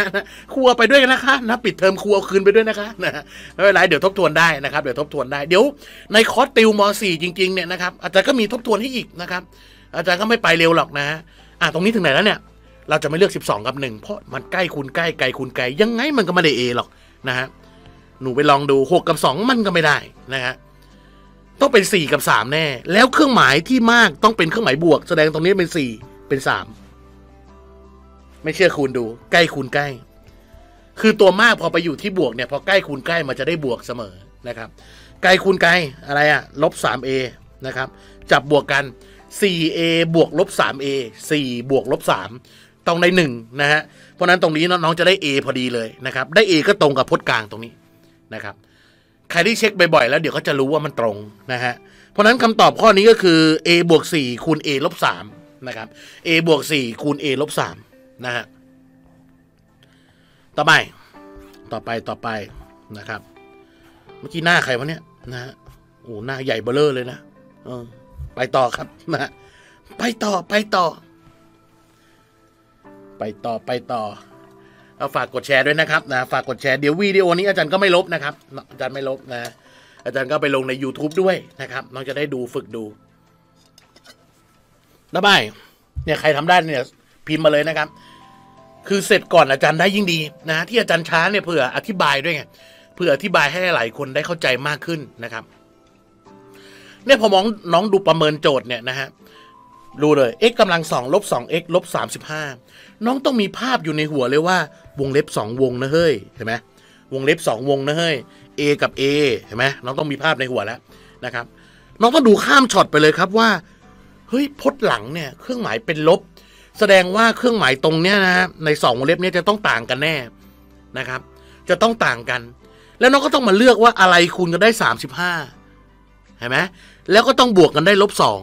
ครูไปด้วยนะคะนะปิดเทอมครูเอาคืนไปด้วยนะคะนะไม่เป็นไรเดี๋ยวทบทวนได้นะครับเดี๋ยวทบทวนได้เดี๋ยวในคอร์สติวม .4 จริงๆเนี่ยนะครับอาจารย์ก็มีทบทวนให้อีกนะครับ อาจารย์ก็ไม่ไปเร็วหรอกนะฮะอ่าตรงนี้ถึงไหนแล้วเนี่ย เราจะไม่เลือก 12 กับ 1 เพราะมันใกล้คูณใกล้ไกลคูณไกลยังไงมันก็ไม่ได้เอหรอกนะฮะหนูไปลองดู 6 กับ 2 มันก็ไม่ได้นะฮะ ต้องเป็น 4 กับ 3 แน่ แล้วเครื่องหมายที่มากต้องเป็นเครื่องหมายบวก แสดงตรงนี้เป็น 4 เป็น 3 ไม่เชื่อคูณดู ใกล้คูณใกล้ คือตัวมากพอไปอยู่ที่บวกเนี่ยพอใกล้คูณใกล้มันจะได้บวกเสมอนะครับ ไกลคูณไกลอะไรอะลบ 3a นะครับ จับบวกกัน 4a บวกลบ 3a 4 บวกลบ 3 ต้องได้1นะฮะ เพราะนั้นตรงนี้น้องจะได้ a พอดีเลยนะครับ ได้ a ก็ตรงกับพจน์กลางตรงนี้นะครับ ใครที่เช็คบ่อยๆ แล้วเดี๋ยวก็จะรู้ว่ามันตรงนะฮะ เพราะนั้นคำตอบข้อนี้ก็คือ a บวก4คูณ a ลบ3นะครับ a บวก4คูณ a ลบ3นะฮะ ต่อไป ต่อไป ต่อไปนะครับ เมื่อกี้หน้าใครวะเนี่ยนะฮะ โอ้หน้าใหญ่เบ้อเลอเลยนะออไปต่อครับนะไปต่อ ไปต่อ ไปต่อ ไปต่อ ฝากกดแชร์ด้วยนะครับนะฝากกดแชร์เดี๋ยววิดีโอนี้อาจารย์ก็ไม่ลบนะครับอาจารย์ไม่ลบนะ อาจารย์ก็ไปลงใน YouTube ด้วยนะครับน้องจะได้ดูฝึกดูแล้วไปเนี่ยใครทำได้เนี่ยพิมพ์มาเลยนะครับ คือเสร็จก่อนอาจารย์ได้ยิ่งดีนะที่อาจารย์ช้าเนี่ยเผื่ออธิบายด้วยไงเพื่ออธิบายให้หลายคนได้เข้าใจมากขึ้นนะครับ เนี่ยพอมองน้องดูประเมินโจทย์เนี่ยนะฮะดูเลย x กำลังสองลบสอง x ลบสามสิบห้าน้องต้องมีภาพอยู่ในหัวเลยว่า วงเล็บสองวงนะเฮ้ยเห็นไหมวงเล็บสองวงนะเฮ้ย a กับ a เห็นไหมน้องต้องมีภาพในหัวแล้วนะครับ น้องต้องดูข้ามช็อตไปเลยครับว่าเฮ้ยพจน์หลังเนี่ยเครื่องหมายเป็นลบ แสดงว่าเครื่องหมายตรงเนี้ยนะในสองวงเล็บเนี้ยจะต้องต่างกันแน่นะครับ จะต้องต่างกัน แล้วน้องก็ต้องมาเลือกว่าอะไรคูณกันได้สามสิบห้าเห็นไหมแล้วก็ต้องบวกกันได้ลบสอง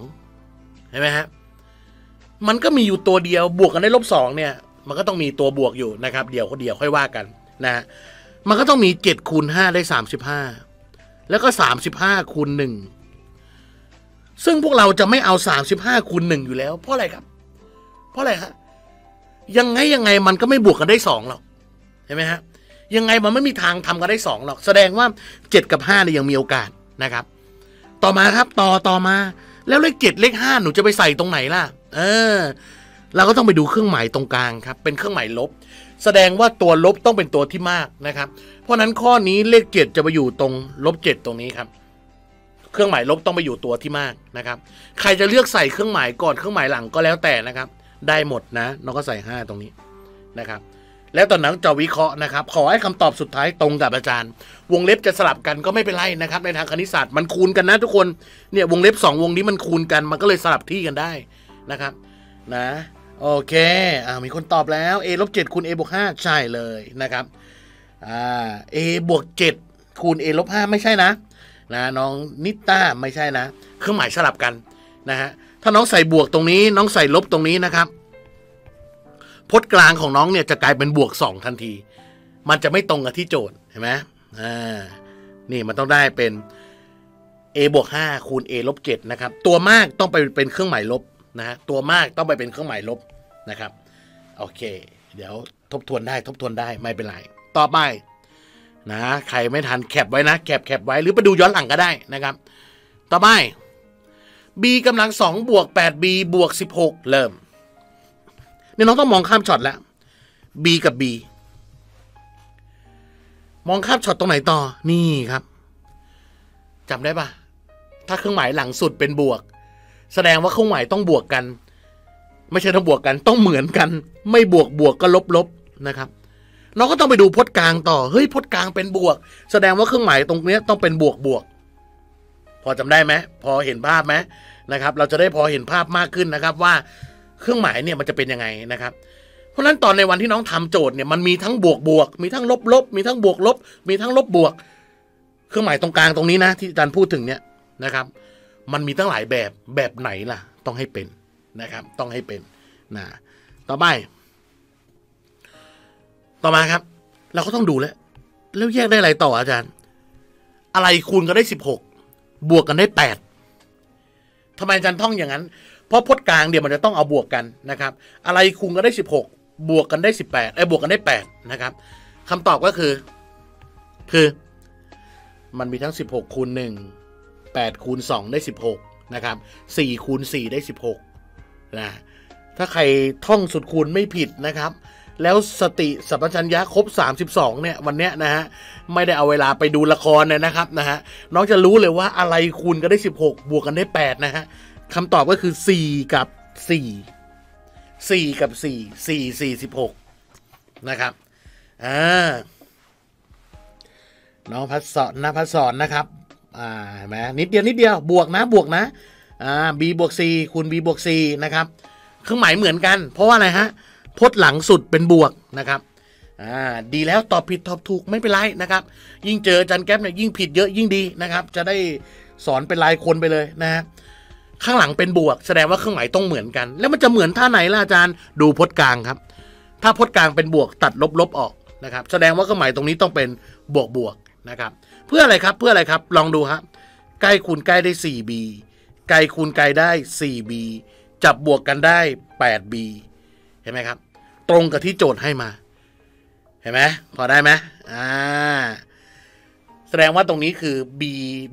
เห็นไหมฮะมันก็มีอยู่ตัวเดียวบวกกันได้ลบสองเนี่ย มันก็ต้องมีตัวบวกอยู่นะครับ เดี๋ยวเดี๋ยวค่อยว่ากันนะฮะมันก็ต้องมีเจ็ดคูณห้าได้สามสิบห้าแล้วก็สามสิบห้าคูณหนึ่งซึ่งพวกเราจะไม่เอาสามสิบห้าคูณหนึ่งอยู่แล้ว เพราะอะไรครับ เพราะอะไรฮะยังไงยังไงมันก็ไม่บวกกันได้สองหรอกเห็นไหมฮะยังไงมันไม่มีทางทำกันได้สองหรอก แสดงว่าเจ็ดกับห้าเนี่ยยังมีโอกาสนะครับ ต่อมาครับต่อต่อมา แล้วเลขเจ็ดเลขห้าหนูจะไปใส่ตรงไหนล่ะ เออ เราก็ต้องไปดูเครื่องหมายตรงกลางครับ เป็นเครื่องหมายลบ แสดงว่าตัวลบต้องเป็นตัวที่มากนะครับ เพราะฉะนั้นข้อนี้เลขเจ็ดจะไปอยู่ตรงลบเจ็ดตรงนี้ครับ เครื่องหมายลบต้องไปอยู่ตัวที่มากนะครับ ใครจะเลือกใส่เครื่องหมายก่อนเครื่องหมายหลังก็แล้วแต่นะครับ ได้หมดนะน้องก็ใส่ห้าตรงนี้นะครับแล้วตอนนั้นจะวิเคราะห์นะครับ ขอให้คำตอบสุดท้ายตรงกับอาจารย์ วงเล็บจะสลับกันก็ไม่เป็นไรนะครับ ในทางคณิตศาสตร์มันคูณกันนะทุกคน เนี่ยวงเล็บสองวงนี้มันคูณกัน มันก็เลยสลับที่กันได้นะครับ นะ โอเค อ่า มีคนตอบแล้ว a ลบเจ็ดคูณ a บวกห้าใช่เลยนะครับ อ่า a บวกเจ็ดคูณ a ลบห้าไม่ใช่นะ นะ น้องนิต้าไม่ใช่นะ เครื่องหมายสลับกันนะฮะ ถ้าน้องใส่บวกตรงนี้ น้องใส่ลบตรงนี้นะครับ พจน์กลางของน้องเนี่ยจะกลายเป็นบวกสองทันที มันจะไม่ตรงกับที่โจทย์ เห็นไหมอ่า นี่มันต้องได้เป็น a บวกห้าคูณ a ลบเจ็ดนะครับ ตัวมากต้องไปเป็นเครื่องหมายลบ นะฮะตัวมากต้องไปเป็นเครื่องหมายลบนะครับ โอเค เดี๋ยวทบทวนได้ทบทวนได้ไม่เป็นไร ต่อไปนะใครไม่ทันแคปไว้นะแคปแคปไว้หรือไปดูย้อนหลังก็ได้นะครับ ต่อไป b กำลังสองบวกแปด b บวกสิบหกเริ่มนี่น้องต้องมองข้ามช็อตแล้ว b กับ b มองข้ามช็อตตรงไหนต่อนี่ครับจำได้ปะถ้าเครื่องหมายหลังสุดเป็นบวก แสดงว่าเครื่องหมายต้องบวกกัน ไม่ใช่ต้องบวกกัน ต้องเหมือนกัน ไม่บวกบวกก็ลบลบนะครับน้องก็ต้องไปดูพจน์กลางต่อเฮ้ยพจน์กลางเป็นบวก แสดงว่าเครื่องหมายตรงเนี้ยต้องเป็นบวกบวก พอจำได้ไหมพอเห็นภาพไหมนะครับ เราจะได้พอเห็นภาพมากขึ้นนะครับว่าเครื่องหมายเนี่ยมันจะเป็นยังไงนะครับ เพราะฉะนั้นตอนในวันที่น้องทำโจทย์เนี่ยมันมีทั้งบวกบวกมีทั้งลบลบมีทั้งบวกลบ มีทั้งลบ บวก เครื่องหมายตรงกลางตรงนี้นะ ที่อาจารย์พูดถึงเนี่ยนะครับ มันมีตั้งหลายแบบแบบไหนล่ะ ต้องให้เป็นนะครับ ต้องให้เป็นนะต่อไป ต่อมาครับ เราก็ต้องดูแล้ว แล้วแยกได้อะไรต่ออาจารย์ อะไรคูณกันได้สิบหกบวกกันได้แปดทำไมอาจารย์ท่องอย่างนั้น เพราะพจน์กลางเดี๋ยวมันจะต้องเอาบวกกันนะครับ อะไรคูณกันได้สิบหกบวกกันได้สิบแปดไอ้บวกกันได้แปดนะครับคำตอบก็คือ คือ มันมีทั้งสิบหกคูณหนึ่ง แปดคูณสองได้สิบหกนะครับสี่คูณสี่ได้สิบหกนะ ถ้าใครท่องสุดคูณไม่ผิดนะครับ แล้วสติสัมปชัญญะครบ 32 เนี่ย วันเนี้ยนะฮะ ไม่ได้เอาเวลาไปดูละครเนี่ยนะครับนะฮะ น้องจะรู้เลยว่าอะไรคูณกันได้ 16 บวกกันได้ 8 นะฮะคำตอบก็คือ 4 กับ 4 4 กับ 4 4 4 16นะครับ อ่าน้องพัดสอนนะพัดสอนนะครับ อ่าเห็นไหมนิดเดียวนิดเดียวบวกนะบวกนะอ่า b บวก c คูณ b บวก c นะครับเครื่องหมายเหมือนกัน เพราะว่าอะไรฮะพจน์หลังสุดเป็นบวกนะครับอ่าดีแล้วตอบผิดตอบถูกไม่เป็นไรนะครับ ยิ่งเจอจันแก๊ปเนี่ยยิ่งผิดเยอะยิ่งดีนะครับ จะได้สอนเป็นลายคนไปเลยนะฮะข้างหลังเป็นบวก แสดงว่าเครื่องหมายต้องเหมือนกัน แล้วมันจะเหมือนท่าไหนล่ะอาจารย์ดูพจน์กลางครับ ถ้าพจน์กลางเป็นบวกตัดลบลบออกนะครับ แสดงว่าเครื่องหมายตรงนี้ต้องเป็นบวกบวกนะครับ เพื่ออะไรครับเพื่ออะไรครับ ลองดูครับใกล้คูณใกล้ได้ 4b ไกลคูณไกลได้ 4b จับบวกกันได้ 8b เห็นไหมครับ ตรงกับที่โจทย์ให้มา เห็นไหมพอได้ไหมอ่าแสดงว่าตรงนี้คือ b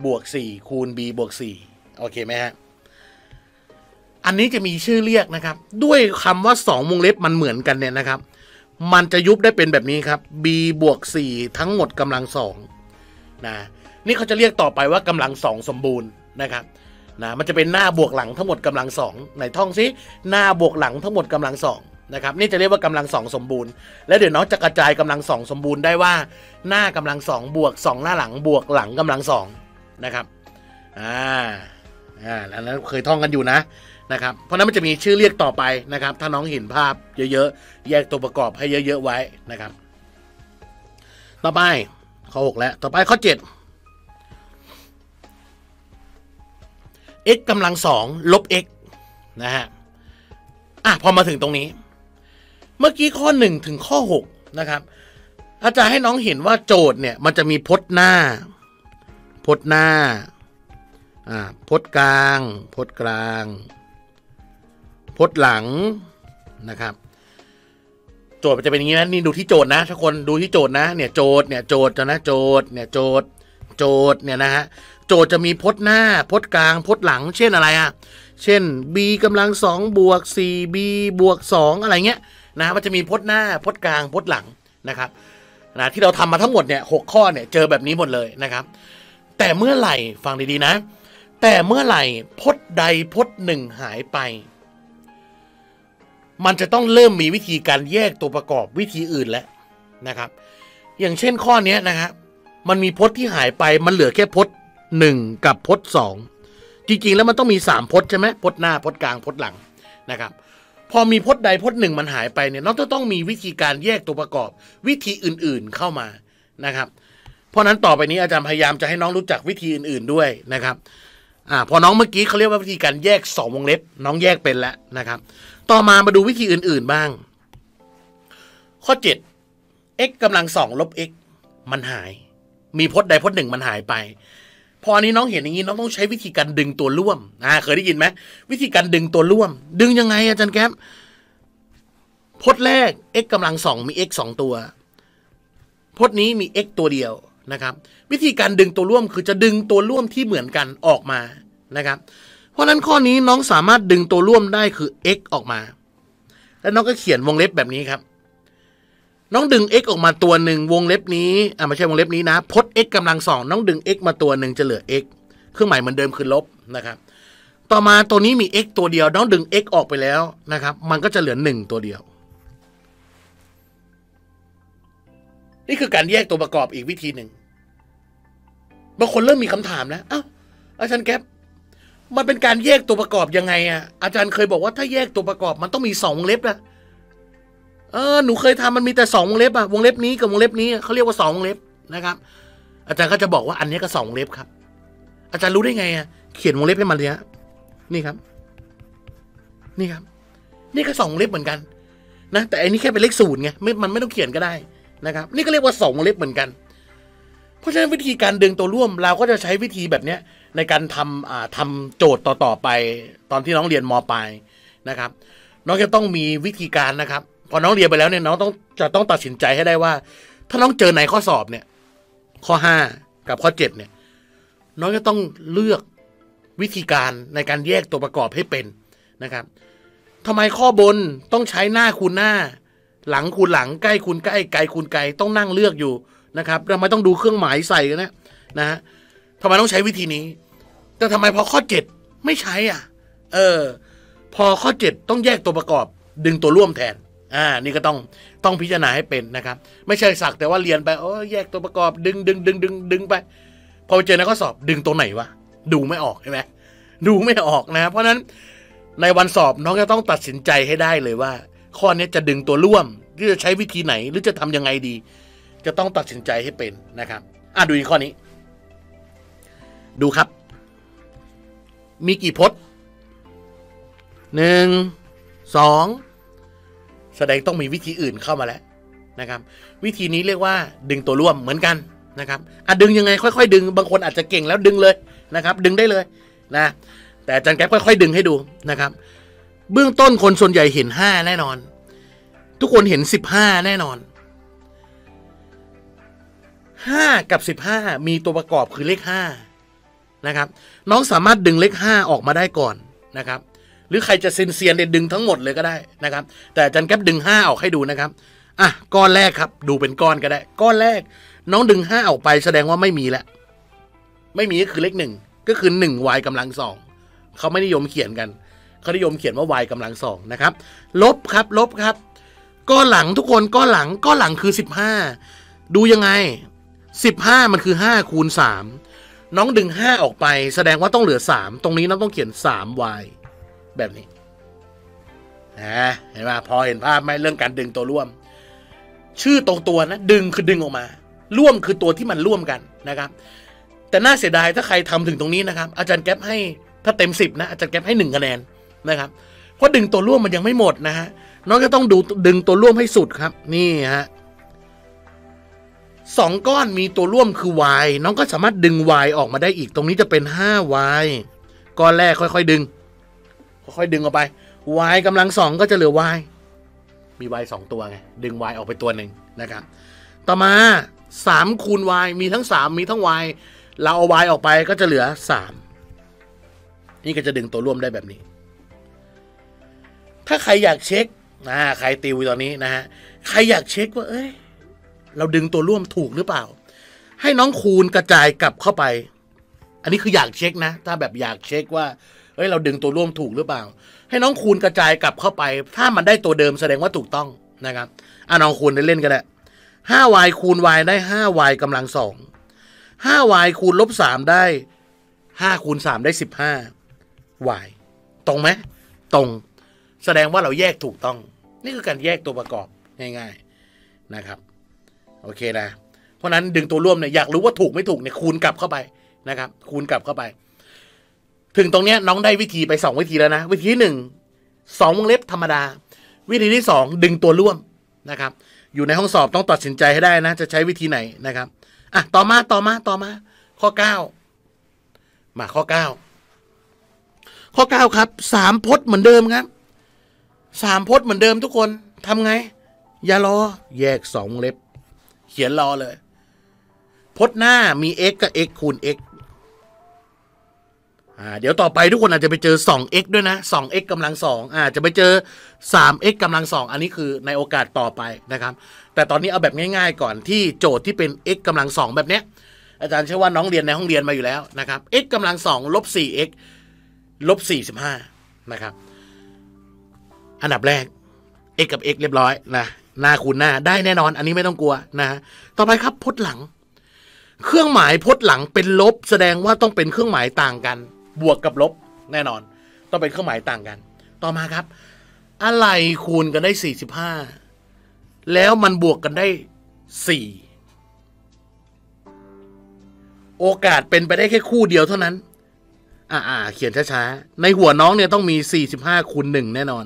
บวก 4 คูณ b บวก 4 โอเคไหมฮะ อันนี้จะมีชื่อเรียกนะครับ ด้วยคำว่า 2วงเล็บมันเหมือนกันเนี่ยนะครับ มันจะยุบได้เป็นแบบนี้ครับ b บวก 4 ทั้งหมดกำลังสอง นะนี่เขาจะเรียกต่อไปว่ากำลังสองสมบูรณ์นะครับนะมันจะเป็นหน้าบวกหลังทั้งหมดกำลังสองไหนท่องซิหน้าบวกหลังทั้งหมดกำลังสองนะครับนี่จะเรียกว่ากำลังสองสมบูรณ์ แล้วเดี๋ยวน้องจะกระจายกำลังสองสมบูรณ์ได้ว่าหน้ากำลังสองบวกสองหน้าหลังบวกหลังกำลังสองนะครับอ่าอ่าแล้วนั้นเคยท่องกันอยู่นะนะครับเพราะนั้นมันจะมีชื่อเรียกต่อไปนะครับ ถ้าน้องเห็นภาพเยอะๆแยกตัวประกอบให้เยอะ ๆไว้นะครับ ต่อไป ข้อหกแล้ว ต่อไปข้อเจ็ด x กำลังสองลบ x นะฮะ อะ พอมาถึงตรงนี้ เมื่อกี้ข้อหนึ่งถึงข้อหกนะครับ อาจารย์ให้น้องเห็นว่าโจทย์เนี่ย มันจะมีพจน์หน้า พจน์หน้า อ่า พจน์กลาง พจน์กลาง พจน์หลังนะครับ จทย์มันจะเป็นอย่างนี้นะนี่ดูที่โจทย์นะทุกคนดูที่โจทย์นะเนี่ยโจทย์เนี่ยโจทย์จะนะโจทย์เนี่ยโจทย์โจทย์เนี่ยนะฮะโจทย์จะมีพจน์หน้าพจน์กลางพจน์หลัง เช่นอะไรอะเช่น b กำลังสองบวก 4b บวก2อะไรเงี้ยนะมันจะมีพจน์หน้าพจน์กลางพจน์หลังนะครับนะที่เราทำมาทั้งหมดเนี่ยหกข้อเนี่ยเจอแบบนี้หมดเลยนะครับ แต่เมื่อไหร่ฟังดีๆนะ แต่เมื่อไหร่พจน์ใดพจน์หนึ่งหายไป มันจะต้องเริ่มมีวิธีการแยกตัวประกอบวิธีอื่นแล้วนะครับ อย่างเช่นข้อนี้นะครับมันมีพจน์ที่หายไปมันเหลือแค่พจน์หนึ่งกับพจน์สองจริงๆแล้วมันต้องมีสามพจน์ใช่ไหมพจน์หน้าพจน์กลางพจน์หลังนะครับ พอมีพจน์ใดพจน์หนึ่งมันหายไปเนี่ยน้องจะต้องมีวิธีการแยกตัวประกอบ วิธีอื่นๆเข้ามานะครับ เพราะนั้นต่อไปนี้อาจารย์พยายามจะให้น้องรู้จักวิธีอื่น ๆด้วยนะครับอ่าพอน้องเมื่อกี้เขาเรียกว่าวิธีการแยกสองวงเล็บ น้องแยกเป็นแล้วนะครับ ต่อมามาดูวิธีอื่น ๆบ้าง ข้อเจ็ด x กำลังสองลบ x มันหาย มีพจน์ใดพจน์หนึ่งมันหายไป พออันนี้น้องเห็นอย่างนี้น้องต้องใช้วิธีการดึงตัวร่วมอ่าเคยได้ยินไหมวิธีการดึงตัวร่วม ดึงยังไงอาจารย์แก๊ปพจน์แรก x กำลังสองมี x สองตัว พจน์นี้มี x ตัวเดียวนะครับ วิธีการดึงตัวร่วมคือจะดึงตัวร่วมที่เหมือนกันออกมานะครับ เพราะนั้นข้อนี้น้องสามารถดึงตัวร่วมได้คือ x ออกมา แล้วน้องก็เขียนวงเล็บแบบนี้ครับ น้องดึง x ออกมาตัวหนึ่งวงเล็บนี้อ่าไม่ใช่วงเล็บนี้นะพจน์ x กำลังสองน้องดึง x มาตัวหนึ่งจะเหลือ x เครื่องหมายเหมือนเดิมคือลบนะครับต่อมาตัวนี้มี x ตัวเดียว น้องดึง x ออกไปแล้วนะครับ มันก็จะเหลือหนึ่งตัวเดียว นี่คือการแยกตัวประกอบอีกวิธีหนึ่งบางคนเริ่มมีคำถามแล้วอ้าวอาจารย์แก๊ป มันเป็นการแยกตัวประกอบยังไงอะอาจารย์เคยบอกว่าถ้าแยกตัวประกอบมันต้องมีสองวงเล็บนะเออหนูเคยทำมันมีแต่สองวงเล็บอะวงเล็บนี้กับวงเล็บนี้เขาเรียกว่าสองวงเล็บนะครับ อาจารย์ก็จะบอกว่าอันนี้ก็สองวงเล็บครับ อาจารย์รู้ได้ไงอะเขียนวงเล็บให้มันเลยฮะนี่ครับ นี่ครับ นี่ก็สองวงเล็บเหมือนกัน นะ แต่อันนี้แค่เป็นเลขศูนย์ไงไม่มันไม่ต้องเขียนก็ได้นะครับ นี่ก็เรียกว่าสองวงเล็บเหมือนกัน เพราะฉะนั้นวิธีการดึงตัวร่วมเราก็จะใช้วิธีแบบเนี้ย ในการทำอ่าทำโจทย์ต่อๆไป ตอนที่น้องเรียนมปลายนะครับ น้องจะต้องมีวิธีการนะครับ พอน้องเรียนไปแล้วเนี่ยน้องต้องจะต้องตัดสินใจให้ได้ว่า ถ้าน้องเจอในข้อสอบเนี่ย ข้อห้ากับข้อเจ็ดเนี่ย น้องจะต้องเลือกวิธีการในการแยกตัวประกอบให้เป็นนะครับทำไมข้อบนต้องใช้หน้าคูณหน้า หลังคูณหลังใกล้คูณใกล้ไกลคูณไกลต้องนั่งเลือกอยู่นะครับทำไมต้องดูเครื่องหมายใส่กันนะนะฮะทำไมต้องใช้วิธีนี้ แต่ทำไมพอข้อเจ็ดไม่ใช้อะ เออ พอข้อเจ็ดต้องแยกตัวประกอบ ดึงตัวร่วมแทน อ่า นี่ก็ต้องต้องพิจารณาให้เป็นนะครับ ไม่ใช่สักแต่ว่าเรียนไปโอ้แยกตัวประกอบ ดึงดึงดึงดึงดึงไป พอไปเจอในข้อสอบดึงตัวไหนวะดูไม่ออกใช่ไหมดูไม่ออกนะครับเพราะนั้นในวันสอบน้องจะต้องตัดสินใจให้ได้เลยว่า ข้อนี้จะดึงตัวร่วมหรือจะใช้วิธีไหนหรือจะทำยังไงดี จะต้องตัดสินใจให้เป็นนะครับ อะดูอีกข้อนี้ ดูครับ มีกี่พจน์หนึ่งสองแสดงต้องมีวิธีอื่นเข้ามาแล้วนะครับ วิธีนี้เรียกว่าดึงตัวร่วมเหมือนกันนะครับอะดึงยังไงค่อยๆ ดึงบางคนอาจจะเก่งแล้วดึงเลยนะครับ ดึงได้เลยนะแต่อาจารย์แก๊ปค่อยๆ ดึงให้ดูนะครับ เบื้องต้นคนส่วนใหญ่เห็นห้าแน่นอน ทุกคนเห็นสิบห้าแน่นอนห้ากับสิบห้ามีตัวประกอบคือเลขห้า นะครับ น้องสามารถดึงเลขห้าออกมาได้ก่อนนะครับ หรือใครจะเซียนเซียนเนี่ยดึงทั้งหมดเลยก็ได้นะครับ แต่อาจารย์แก๊ปดึงห้าออกให้ดูนะครับอะก้อนแรกครับ ดูเป็นก้อนก็ได้ ก้อนแรก น้องดึงห้าออกไปแสดงว่าไม่มีแล้วไม่มีก็คือเลขหนึ่งก็คือหนึ่ง y กำลังสองเขาไม่นิยมเขียนกันเขานิยมเขียนว่า y กำลังสองนะครับ ลบครับลบครับก้อนหลังทุกคนก้อนหลังก้อนหลังคือสิบห้าดูยังไงสิบห้ามันคือห้าคูณสาม น้องดึงห้าออกไปแสดงว่าต้องเหลือสามตรงนี้น้องต้องเขียนสาม y แบบนี้นะเห็นไหมพอเห็นภาพไหมเรื่องการดึงตัวร่วม ชื่อตรงตัวนะ ดึงคือดึงออกมา ร่วมคือตัวที่มันร่วมกันนะครับ แต่น่าเสียดายถ้าใครทำถึงตรงนี้นะครับ อาจารย์แก๊ปให้ถ้าเต็มสิบนะอาจารย์แก๊ปให้หนึ่งคะแนนนะครับเพราะดึงตัวร่วมมันยังไม่หมดนะฮะน้องก็ต้องดูดึงตัวร่วมให้สุดครับ นี่ฮะ สองก้อนมีตัวร่วมคือ y น้องก็สามารถดึง y ออกมาได้อีกตรงนี้จะเป็น 5y ก้อนแรกค่อยๆดึง ค่อยๆดึงออกไป y กำลังสองก็จะเหลือ y มี y สองตัวไง ดึง y ออกไปตัวหนึ่งนะครับ ต่อมาสามคูณ y มีทั้งสามมีทั้ง y เราเอา y ออกไปก็จะเหลือสามนี่ก็จะดึงตัวร่วมได้แบบนี้ ถ้าใครอยากเช็คนะใครติวตอนนี้นะฮะ ใครอยากเช็คว่า เอ้ย เราดึงตัวร่วมถูกหรือเปล่า ให้น้องคูณกระจายกลับเข้าไป อันนี้คืออยากเช็คนะ ถ้าแบบอยากเช็คว่าเฮ้ยเราดึงตัวร่วมถูกหรือเปล่า ให้น้องคูณกระจายกลับเข้าไป ถ้ามันได้ตัวเดิมแสดงว่าถูกต้องนะครับอะน้องคูณเล่นๆก็ได้ห้า y คูณ y ได้ห้า y กำลังสองห้า y คูณลบสามได้ห้าคูณสามได้สิบห้า y ตรงไหมตรง แสดงว่าเราแยกถูกต้อง นี่คือการแยกตัวประกอบง่าย ๆนะครับ โอเคนะ เพราะนั้นดึงตัวร่วมเนี่ยอยากรู้ว่าถูกไม่ถูกเนี่ยคูณกลับเข้าไปนะครับ คูณกลับเข้าไป ถึงตรงเนี้ยน้องได้วิธีไปสองวิธีแล้วนะ วิธีที่หนึ่งสองวงเล็บธรรมดา วิธีที่สองดึงตัวร่วมนะครับ อยู่ในห้องสอบต้องตัดสินใจให้ได้นะ จะใช้วิธีไหนนะครับอะต่อมาต่อมาต่อมา ข้อเก้ามาข้อเก้าข้อเก้าครับสามพจน์เหมือนเดิมครับสามพจน์เหมือนเดิมทุกคนทำไง อย่ารอ แยกสองเล็บ ขียนรอเลย พจน์หน้ามี x กับ x คูณ x อ่าเดี๋ยวต่อไปทุกคนอาจจะไปเจอ 2x ด้วยนะ 2x กำลังสองอ่าจะไปเจอ 3x กำลังสองอันนี้คือในโอกาสต่อไปนะครับ แต่ตอนนี้เอาแบบง่าย ๆ ก่อนที่โจทย์ที่เป็น x กำลังสองแบบเนี้ย อาจารย์เชื่อว่าน้องเรียนในห้องเรียนมาอยู่แล้วนะครับ x กำลังสองลบ 4x ลบ 45 นะครับ อันดับแรก x กับ x เรียบร้อยนะ หน้าคูณหน้าได้แน่นอน อันนี้ไม่ต้องกลัวนะฮะต่อไปครับพจน์หลัง เครื่องหมายพจน์หลังเป็นลบ แสดงว่าต้องเป็นเครื่องหมายต่างกัน บวกกับลบแน่นอน ต้องเป็นเครื่องหมายต่างกัน ต่อมาครับ อะไรคูณกันได้45แล้วมันบวกกันได้4โอกาสเป็นไปได้แค่คู่เดียวเท่านั้นอ่าอ่าเขียนช้าๆ ในหัวน้องเนี่ยต้องมี 45คูณ1แน่นอน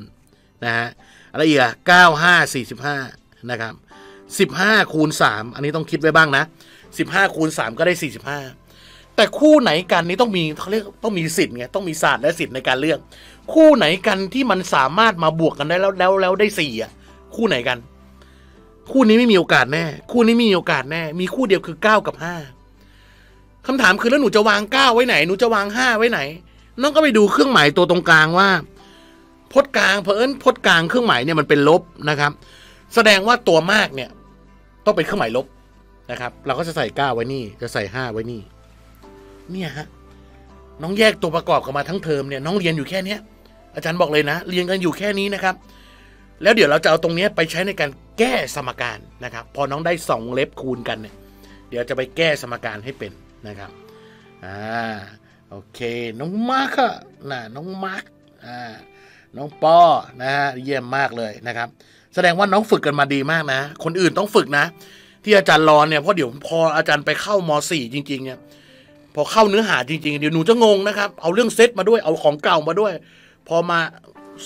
นะฮะ อะไรอีกอะ95 45นะครับ15คูณ3อันนี้ต้องคิดไว้บ้างนะ15คูณ3ก็ได้45แต่คู่ไหนกันนี่ต้องมีเขาเรียกต้องมีสิทธิ์ไงต้องมีศาสตร์และสิทธิ์ในการเลือก คู่ไหนกันที่มันสามารถมาบวกกันได้แล้วแล้วแล้วได้สี่อะคู่ไหนกัน คู่นี้ไม่มีโอกาสแน่ คู่นี้ไม่มีโอกาสแน่ มีคู่เดียวคือ9กับ5คำถามคือแล้วหนูจะวาง9ไว้ไหน หนูจะวาง5ไว้ไหน น้องก็ไปดูเครื่องหมายตัวตรงกลางว่า พจน์กลางเพอเอิญพจน์กลางเครื่องหมายเนี่ยมันเป็นลบนะครับ แสดงว่าตัวมากเนี่ยต้องเป็นเครื่องหมายลบนะครับ เราก็จะใส่9ไว้นี่จะใส่5ไว้นี่ เนี่ยฮะน้องแยกตัวประกอบกันมาทั้งเทอมเนี่ยน้องเรียนอยู่แค่เนี้ย อาจารย์บอกเลยนะ เรียนกันอยู่แค่นี้นะครับ แล้วเดี๋ยวเราจะเอาตรงนี้ไปใช้ในการแก้สมการนะครับ พอน้องได้สองเล็บคูณกันเนี่ย เดี๋ยวจะไปแก้สมการให้เป็นนะครับอ่าโอเค น้องมาร์คอะนะน้องมาร์คอ่า น้องป้อนะฮะเยี่ยมมากเลยนะครับ แสดงว่าน้องฝึกกันมาดีมากนะ คนอื่นต้องฝึกนะ ที่อาจารย์รอนเนี่ยเพราะเดี๋ยวพออาจารย์ไปเข้ามสี่จริง ๆ เนี่ย พอเข้าเนื้อหาจริง ๆ เดี๋ยวหนูจะงงนะครับ เอาเรื่องเซตมาด้วยเอาของเก่ามาด้วย พอมา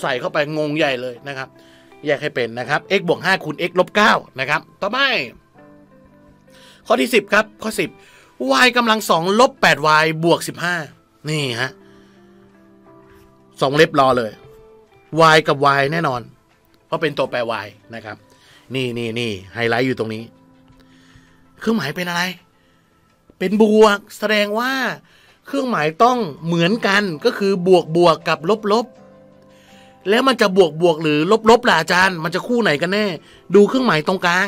ใส่เข้าไปงงใหญ่เลยนะครับ แยกให้เป็นนะครับ x บวก5คูณ x ลบ9นะครับ ต่อไป ข้อที่ 10 ครับ ข้อ 10 y กำลัง2ลบ 8y บวก 15 นี่ฮะสองเล็บรอเลย y กับ y แน่นอน เพราะเป็นตัวแปร y นะครับ นี่นี่นี่ไฮไลท์อยู่ตรงนี้ เครื่องหมายเป็นอะไร เป็นบวก แสดงว่าเครื่องหมายต้องเหมือนกันก็คือบวกบวกกับลบลบแล้วมันจะบวกบวกหรือลบลบล่ะอาจารย์ มันจะคู่ไหนกันแน่ ดูเครื่องหมายตรงกลาง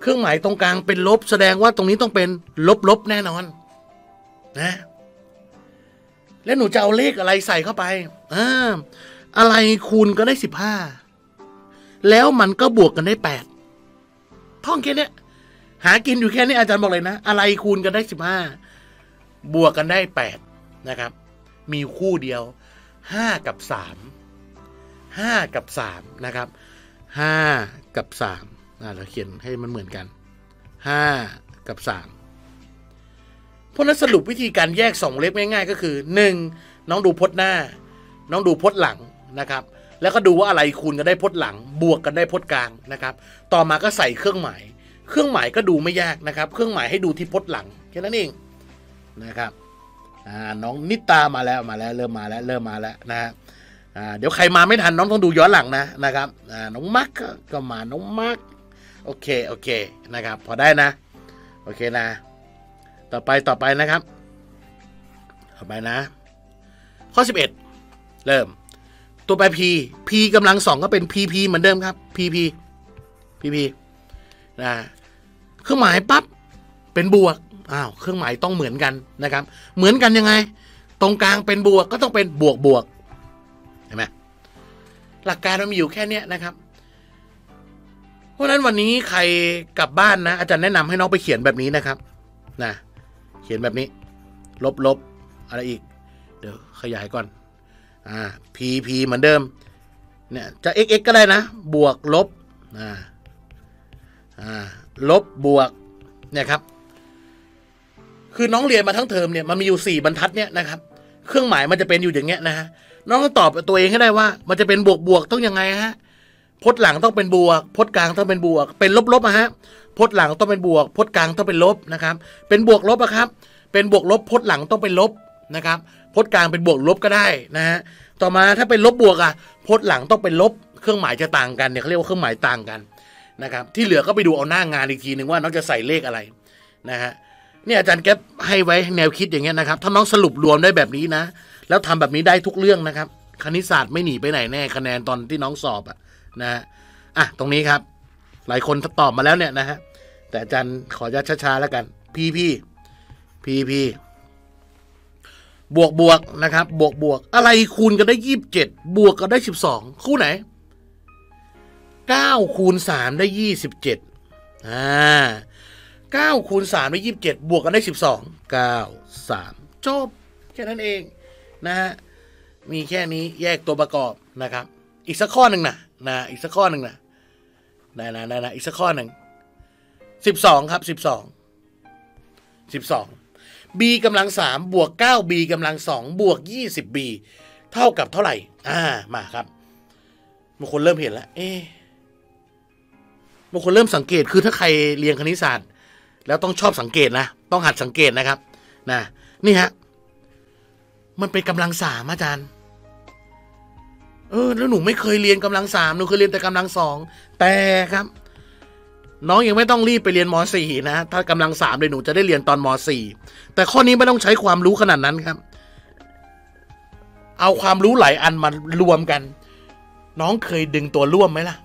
เครื่องหมายตรงกลางเป็นลบ แสดงว่าตรงนี้ต้องเป็นลบลบแน่นอน นะ แล้วหนูจะเอาเลขอะไรใส่เข้าไปอ่า อะไรคูณก็ได้สิบห้าแล้วมันก็บวกกันได้แปดท่องแค่นี้หากินอยู่แค่นี้อาจารย์บอกเลยนะ อะไรคูณกันได้สิบห้าบวกกันได้แปดนะครับ มีคู่เดียวห้ากับสามห้ากับสามนะครับห้ากับสามเราเขียนให้มันเหมือนกันห้ากับสามเพราะนั้นสรุปวิธีการแยกสองเล็บง่ายๆ ก็คือหนึ่งน้องดูพจน์หน้า น้องดูพจน์หลัง นะครับ แล้วก็ดูว่าอะไรคูณกันได้พจน์หลัง บวกกันได้พจน์กลางนะครับ ต่อมาก็ใส่เครื่องหมาย เครื่องหมายก็ดูไม่ยากนะครับ เครื่องหมายให้ดูที่พจน์หลังแค่นั้นเองนะครับน้องนิตามาแล้วมาแล้วเริ่มมาแล้วเริ่มมาแล้วนะฮะเดี๋ยวใครมาไม่ทันน้องต้องดูย้อนหลังนะนะครับน้องมักก็มาน้องมักโอเคโอเคนะครับ พอได้นะ โอเคนะ ต่อไปต่อไปนะครับ ต่อไปนะ ข้อ 11 เริ่ม ตัวแปร p p กำลังสองก็เป็น pp เหมือนเดิมครับ pp pp นะเครื่องหมายปั๊บเป็นบวกอ้าวเครื่องหมายต้องเหมือนกันนะครับ เหมือนกันยังไง ตรงกลางเป็นบวกก็ต้องเป็นบวกบวกเห็นไหมหลักการมันมีอยู่แค่เนี้นะครับ เพราะฉะนั้นวันนี้ใครกลับบ้านนะ อาจารย์แนะนำให้น้องไปเขียนแบบนี้นะครับนะเขียนแบบนี้ ลบลบอะไรอีก เดี๋ยวขยายก่อน อ่า p p เหมือนเดิม เนี่ย จะ x x ก็ได้นะ บวกลบ อ่า อ่า ลบบวก เนี่ยครับ คือน้องเรียนมาทั้งเทอมเนี่ย มันมีอยู่สี่บรรทัดเนี่ยนะครับ เครื่องหมายมันจะเป็นอยู่อย่างเงี้ยนะฮะ น้องต้องตอบตัวเองให้ได้ว่า มันจะเป็นบวกบวกต้องยังไงฮะพจน์หลังต้องเป็นบวก พจน์กลางต้องเป็นบวก เป็นลบลบอะฮะ พจน์หลังต้องเป็นบวก พจน์กลางต้องเป็นลบนะครับ เป็นบวกลบอะครับ เป็นบวกลบ พจน์หลังต้องเป็นลบนะครับ พจน์กลางเป็นบวกลบก็ได้นะฮะต่อมาถ้าเป็นลบบวกอะพจน์หลังต้องเป็นลบเครื่องหมายจะต่างกันเนี่ยเขาเรียกว่าเครื่องหมายต่างกันนะครับที่เหลือก็ไปดูเอาหน้างานอีกทีหนึ่งว่าน้องจะใส่เลขอะไรนะฮะเนี่ยอาจารย์แก๊ปให้ไว้แนวคิดอย่างเงี้ยนะครับ ถ้าน้องสรุปรวมได้แบบนี้นะ แล้วทำแบบนี้ได้ทุกเรื่องนะครับ คณิตศาสตร์ไม่หนีไปไหนแน่คะแนนตอนที่น้องสอบอะนะฮะอะตรงนี้ครับ หลายคนตอบมาแล้วเนี่ยนะฮะแต่อาจารย์ขอยัดช้าๆแล้วกัน พี่พี่พี่พี่ บวกบวกนะครับ บวกบวกอะไรคูณกันได้ยี่สิบเจ็ดบวกกันได้สิบสองคู่ไหนเก้าคูณสามได้ยี่สิบเจ็ดอ่าเก้าคูณสามได้ยี่สิบเจ็ดบวกกันได้สิบสองเก้าสามจบแค่นั้นเองนะฮะมีแค่นี้แยกตัวประกอบนะครับ อีกสักข้อหนึ่งนะนะอีกสักข้อหนึ่งนะนะนะนะนะอีกสักข้อหนึ่งสิบสองครับสิบสองสิบสอง b กำลังสามบวกเก้า b กำลังสองบวกยี่สิบ b เท่ากับเท่าไหร่ อ่า มาครับบางคนเริ่มเห็นแล้ว เอ๊บางคนเริ่มสังเกต คือถ้าใครเรียนคณิตศาสตร์ แล้วต้องชอบสังเกตนะ ต้องหัดสังเกตนะครับ นะ นี่ฮะ มันเป็นกำลังสามอาจารย์ เออ แล้วหนูไม่เคยเรียนกำลังสามหนูเคยเรียนแต่กำลังสอง แต่ครับ น้องยังไม่ต้องรีบไปเรียนมสี่นะ ถ้ากำลังสามเลยหนูจะได้เรียนตอนมสี่แต่ข้อนี้ไม่ต้องใช้ความรู้ขนาดนั้นครับ เอาความรู้หลายอันมารวมกัน น้องเคยดึงตัวร่วมไหมล่ะ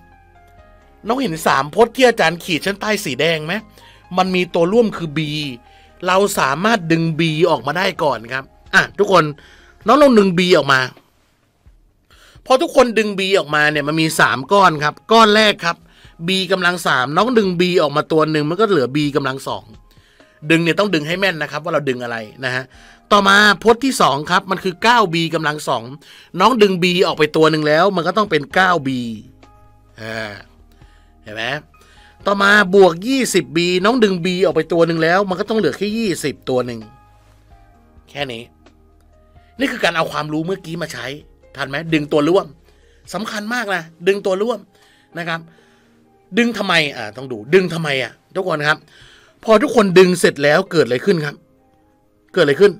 น้องเห็นสามพจน์ที่อาจารย์ขีดเส้นใต้สีแดงไหมมันมีตัวร่วมคือ B เราสามารถดึง B ออกมาได้ก่อนครับ อะ ทุกคนน้องลองดึง B ออกมา พอทุกคนดึง B ออกมาเนี่ยมันมีสามก้อนครับ ก้อนแรกครับ B กำลังสามน้องดึง B ออกมาตัวหนึ่งมันก็เหลือ B กำลังสองดึงเนี่ยต้องดึงให้แม่นนะครับ ว่าเราดึงอะไรนะฮะต่อมาพจน์ที่สองครับ มันคือ 9B กำลังสองน้องดึง B ออกไปตัวหนึ่งแล้ว มันก็ต้องเป็น 9B อ่าเห็นไหมต่อมาบวก 20b น้องดึง b ออกไปตัวหนึ่งแล้ว มันก็ต้องเหลือแค่20 ตัวหนึ่งแค่นี้ นี่คือการเอาความรู้เมื่อกี้มาใช้ทันไหมดึงตัวร่วมสำคัญมากนะดึงตัวร่วมนะครับ ดึงทำไมอ่าต้องดูดึงทำไมอะทุกคนครับ พอทุกคนดึงเสร็จแล้วเกิดอะไรขึ้นครับ เกิดอะไรขึ้น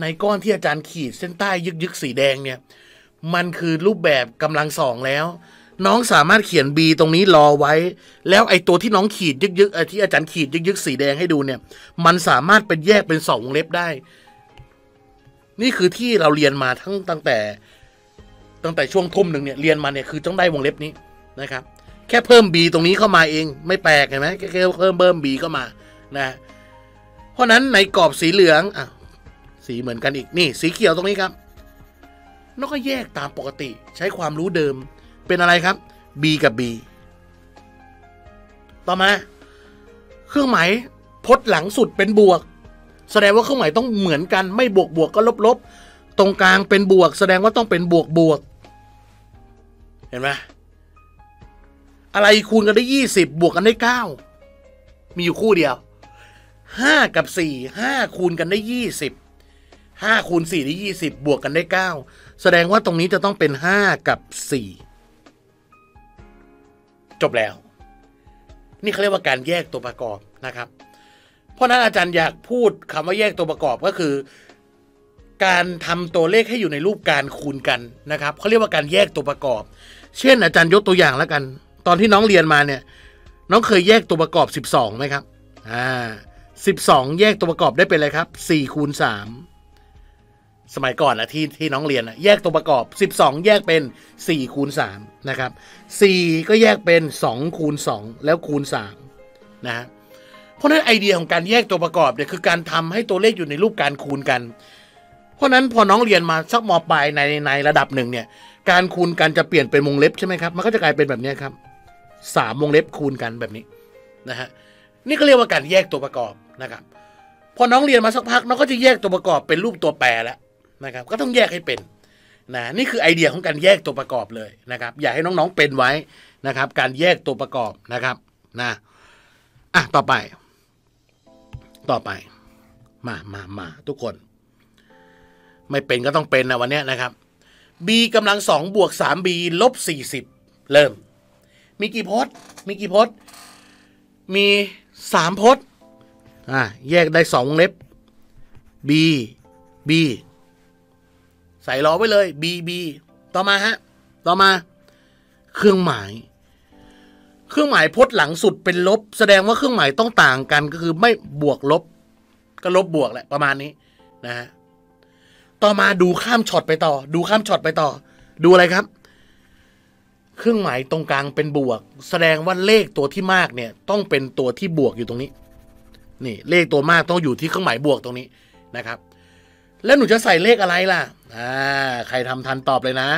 ในก้อนที่อาจารย์ขีดเส้นใต้ยึกยึกสีแดงเนี่ย มันคือรูปแบบกำลังสองแล้ว น้องสามารถเขียน B ตรงนี้รอไว้ แล้วไอ้ตัวที่น้องขีดยึกๆไอที่อาจารย์ขีดยึกๆสีแดงให้ดูเนี่ย มันสามารถเป็นแยกเป็นสองวงเล็บได้ นี่คือที่เราเรียนมาทั้งตั้งแต่ ตั้งแต่ช่วงทุ่มหนึ่งเนี่ยเรียนมาเนี่ยคือต้องได้วงเล็บนี้ นะครับ แค่เพิ่ม B ตรงนี้เข้ามาเอง ไม่แปลกเห็นไหมแค่เพิ่มเพิ่ม B เข้ามานะเพราะนั้นในกรอบสีเหลืองอะสีเหมือนกันอีกนี่ สีเขียวตรงนี้ครับนกก็แยกตามปกติใช้ความรู้เดิมเป็นอะไรครับ B กับ B ต่อมา เครื่องหมายพจน์หลังสุดเป็นบวก แสดงว่าเครื่องหมายต้องเหมือนกันไม่บวกบวกก็ลบลบตรงกลางเป็นบวก แสดงว่าต้องเป็นบวกบวก เห็นไหม อะไรคูณกันได้ยี่สิบบวกกันได้เก้ามีอยู่คู่เดียวห้ากับสี่ห้าคูณกันได้ยี่สิบห้าคูณสี่ได้ยี่สิบบวกกันได้เก้าแสดงว่าตรงนี้จะต้องเป็นห้ากับสี่จบแล้ว นี่เขาเรียกว่าการแยกตัวประกอบนะครับ เพราะนั้นอาจารย์อยากพูดคำว่าแยกตัวประกอบก็คือ การทำตัวเลขให้อยู่ในรูปการคูณกันนะครับเขาเรียกว่าการแยกตัวประกอบ เช่น อาจารย์ยกตัวอย่างแล้วกัน ตอนที่น้องเรียนมาเนี่ย น้องเคยแยกตัวประกอบ 12ไหมครับอ่า12 แยกตัวประกอบได้เป็นอะไรครับ4คูณ3สมัยก่อนนะที่ที่น้องเรียนนะแยกตัวประกอบ 12 แยกเป็น4คูณ3นะครับ4ก็แยกเป็น2คูณ2แล้วคูณ3นะฮะเพราะนั้นไอเดียของการแยกตัวประกอบเนี่ยคือการทำให้ตัวเลขอยู่ในรูปการคูณกัน เพราะนั้นพอน้องเรียนมาสักมปลายในในระดับหนึ่งเนี่ยการคูณกันจะเปลี่ยนเป็นวงเล็บใช่ไหมครับมันก็จะกลายเป็นแบบนี้ครับ สามวงเล็บคูณกันแบบนี้นะฮะนี่ก็เรียกว่าการแยกตัวประกอบนะครับพอน้องเรียนมาสักพักน้องก็จะแยกตัวประกอบเป็นรูปตัวแปรแล้วนะครับ ก็ต้องแยกให้เป็นนะนี่คือไอเดียของการแยกตัวประกอบเลยนะครับ อยากให้น้องๆเป็นไว้นะครับ การแยกตัวประกอบนะครับนะอะต่อไป ต่อไป มามามาทุกคน ไม่เป็นก็ต้องเป็นนะวันนี้นะครับ b กำลังสองบวกสาม b ลบสี่สิบเริ่ม มีกี่พจน์มีกี่พจน์มีสามพจน์อ่าแยกได้สองวงเล็บ b b ใส่รอไว้เลย b b ต่อมาฮะ ต่อมา เครื่องหมาย เครื่องหมายพจน์หลังสุดเป็นลบ แสดงว่าเครื่องหมายต้องต่างกันก็คือไม่บวกลบ ก็ลบบวกแหละประมาณนี้นะฮะต่อมาดูข้ามช็อตไปต่อ ดูข้ามช็อตไปต่อ ดูอะไรครับ เครื่องหมายตรงกลางเป็นบวก แสดงว่าเลขตัวที่มากเนี่ยต้องเป็นตัวที่บวกอยู่ตรงนี้ นี่เลขตัวมากต้องอยู่ที่เครื่องหมายบวกตรงนี้นะครับ แล้วหนูจะใส่เลขอะไรล่ะอ่าใครทำทันตอบเลยนะ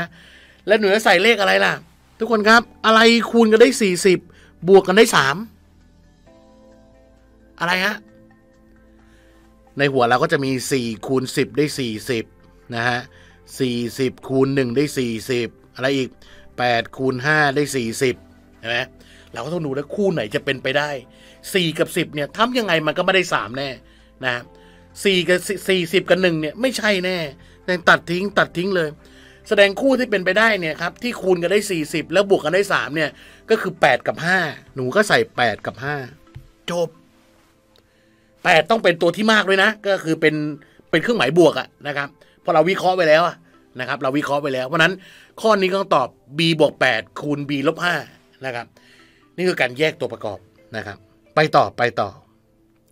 แล้วหนูจะใส่เลขอะไรล่ะ ทุกคนครับ อะไรคูณกันได้สี่สิบบวกกันได้สามอะไรฮะในหัวเราก็จะมีสี่คูณสิบได้สี่สิบนะฮะสี่สิบคูณหนึ่งได้สี่สิบอะไรอีก แปดคูณห้าได้สี่สิบเห็นไหมเราก็ต้องดูแล้วคู่ไหนจะเป็นไปได้สี่กับสิบเนี่ยทำยังไงมันก็ไม่ได้สามแน่นะสี่กับสี่สิบกับหนึ่งเนี่ยไม่ใช่แน่แต่ตัดทิ้งตัดทิ้งเลย แสดงคู่ที่เป็นไปได้เนี่ยครับที่คูณกันได้ 40 แล้วบวกกันได้3เนี่ยก็คือ 8 กับ 5 หนูก็ใส่ 8 กับ 5 จบ 8 ต้องเป็นตัวที่มากเลยนะ ก็คือเป็นเป็นเครื่องหมายบวกอะนะครับพอเราวิเคราะห์ไปแล้วอะ นะครับเราวิเคราะห์ไปแล้วเพราะนั้นข้อนี้ก็ต้องตอบ b บวก8คูณ b ลบ5นะครับ นี่คือการแยกตัวประกอบนะครับ ไปต่อไปต่อ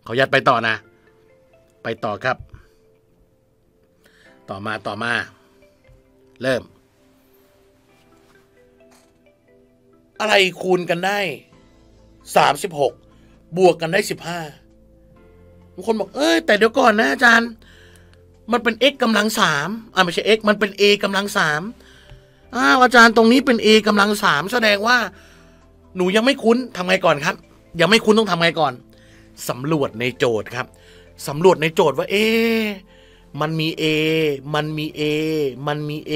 ขอยัดไปต่อนะ ไปต่อครับ ต่อมาต่อมา เริ่ม อะไรคูณกันได้สามสิบหกบวกกันได้สิบห้าบางคนบอกเอ้ยแต่เดี๋ยวก่อนนะอาจารย์ มันเป็น x กำลังสามอ่าไม่ใช่ x มันเป็น a กำลังสามอ้าวอาจารย์ตรงนี้เป็น a กำลังสามแสดงว่า หนูยังไม่คุ้นทำไงก่อนครับ ยังไม่คุ้นต้องทำไงก่อนสำรวจในโจทย์ครับสำรวจในโจทย์ว่า เอ๊มันมี A มันมี A มันมี A